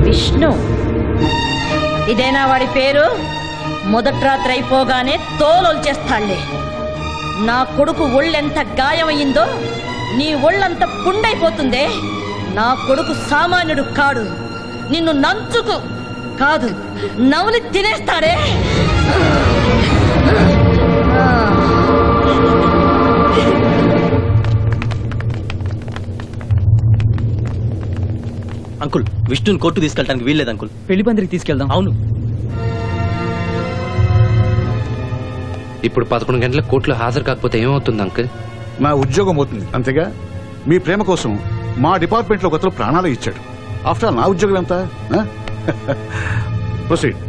విష్ణు. ఇదేనా వాడి పేరు? మొదటి రాత్రి అయిపోగానే తోలొల్చేస్తాళ్ళే. నా కొడుకు ఒళ్ళెంత గాయమయ్యిందో నీ ఒళ్ళంత పుండైపోతుందే. నా కొడుకు సామాన్యుడు కాడు. నిన్ను నంచుకు కాదు నవ్వుని తినేస్తాడే. అంకుల్ విష్ణుని కోర్టు తీసుకెళ్ళడానికి వీల్లేదు అంకుల్. పెళ్ళి పందిరికి తీసుకెళ్దాం. అవును. ఇప్పుడు పదకొండు గంటల కోర్టులో హాజరు కాకపోతే ఏమవుతుంది అంకుల్? నా ఉద్యోగం అవుతుంది అంతేగా? మీ ప్రేమ కోసం మా డిపార్ట్మెంట్లో ఒకరు ప్రాణాలు ఇచ్చాడు. ఆఫ్టర్ ఆల్ నా ఉద్యోగం ఎంత? ప్రొసీడ్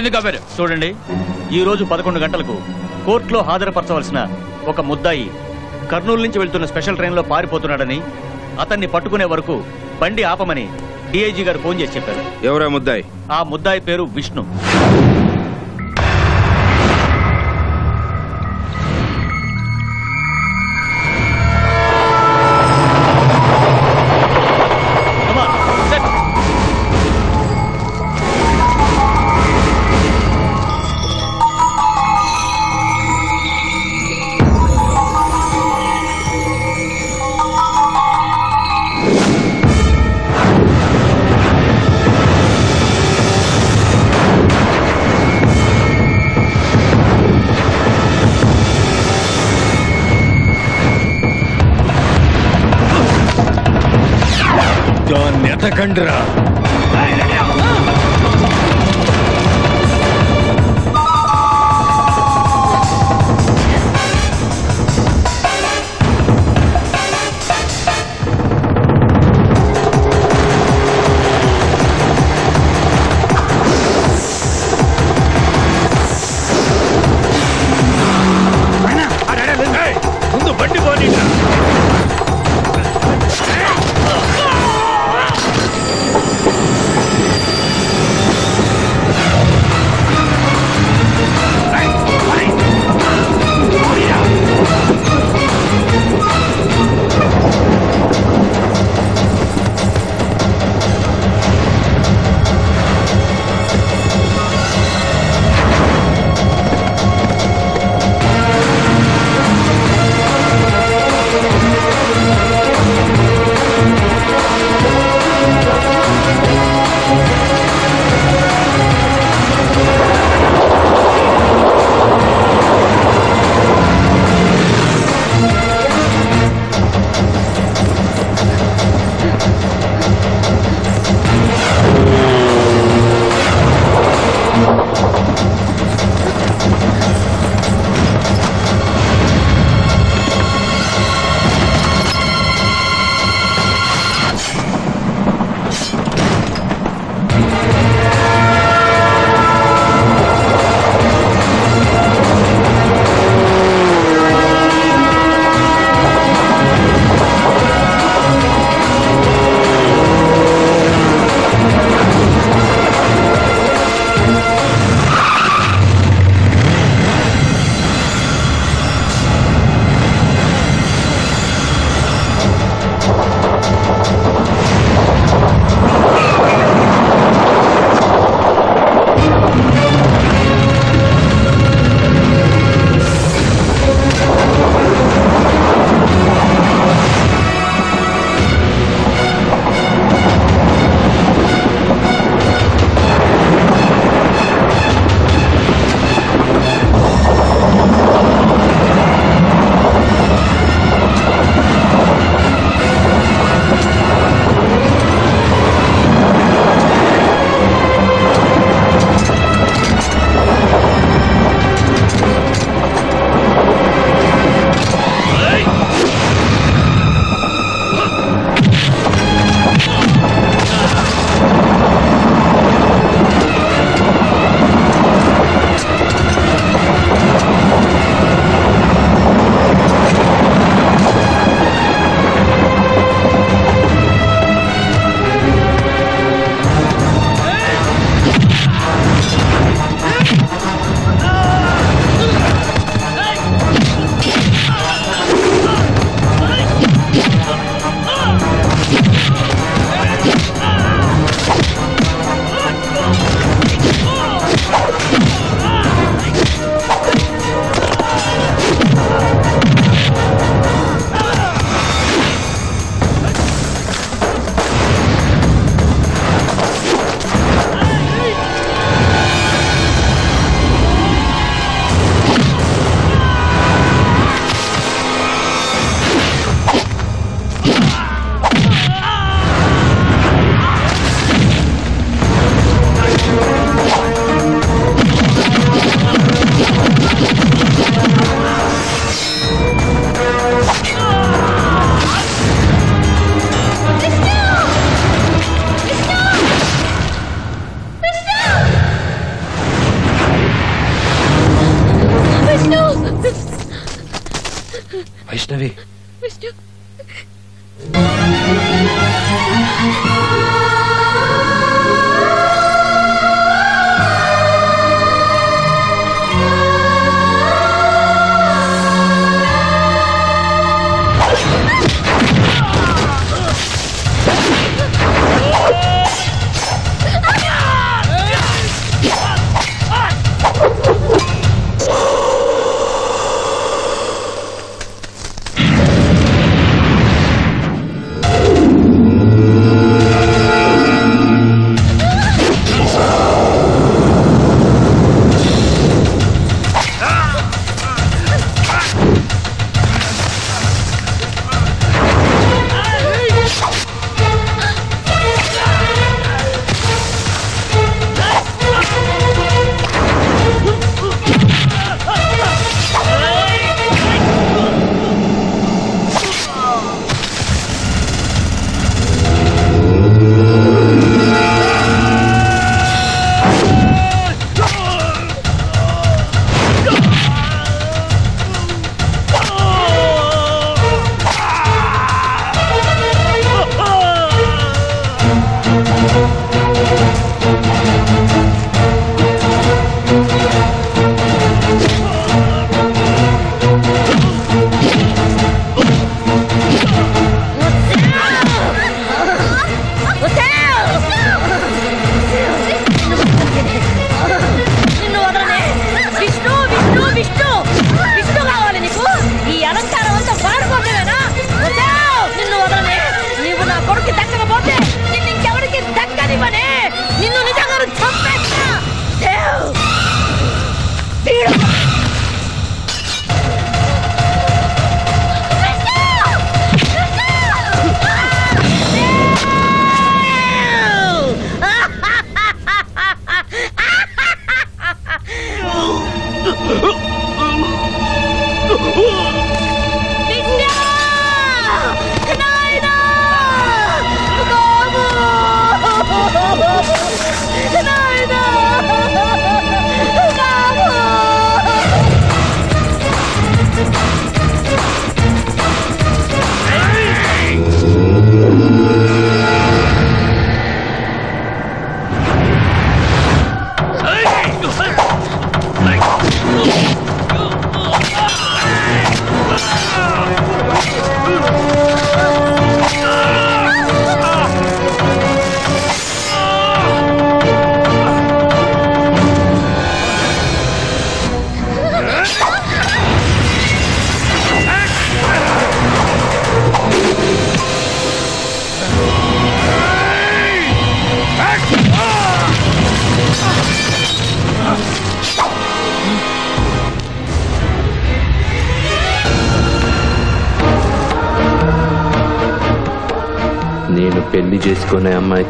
ఎందుకు ఆపారు? చూడండి ఈ రోజు పదకొండు గంటలకు కోర్టులో హాజరుపరచవలసిన ఒక ముద్దాయి కర్నూలు నుంచి వెళ్తున్న స్పెషల్ ట్రైన్లో పారిపోతున్నాడని అతన్ని పట్టుకునే వరకు బండి ఆపమని డిఐజీ గారు ఫోన్ చేసి చెప్పారు. ఎవరా ముద్దాయి? ఆ ముద్దాయి పేరు విష్ణు. దాన్ని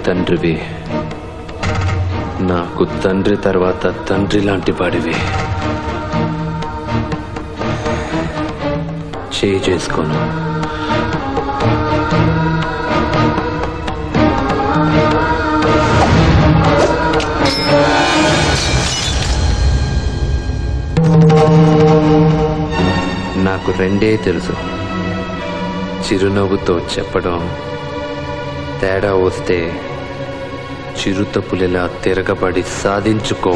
తండ్రివి. నాకు తండ్రి తర్వాత తండ్రి లాంటి వాడివి. చేయి చేసుకోను. నాకు రెండే తెలుసు. చిరునవ్వుతో చెప్పడం తేడా వస్తే చిరుతపులిలా తిరగబడి సాధించుకో.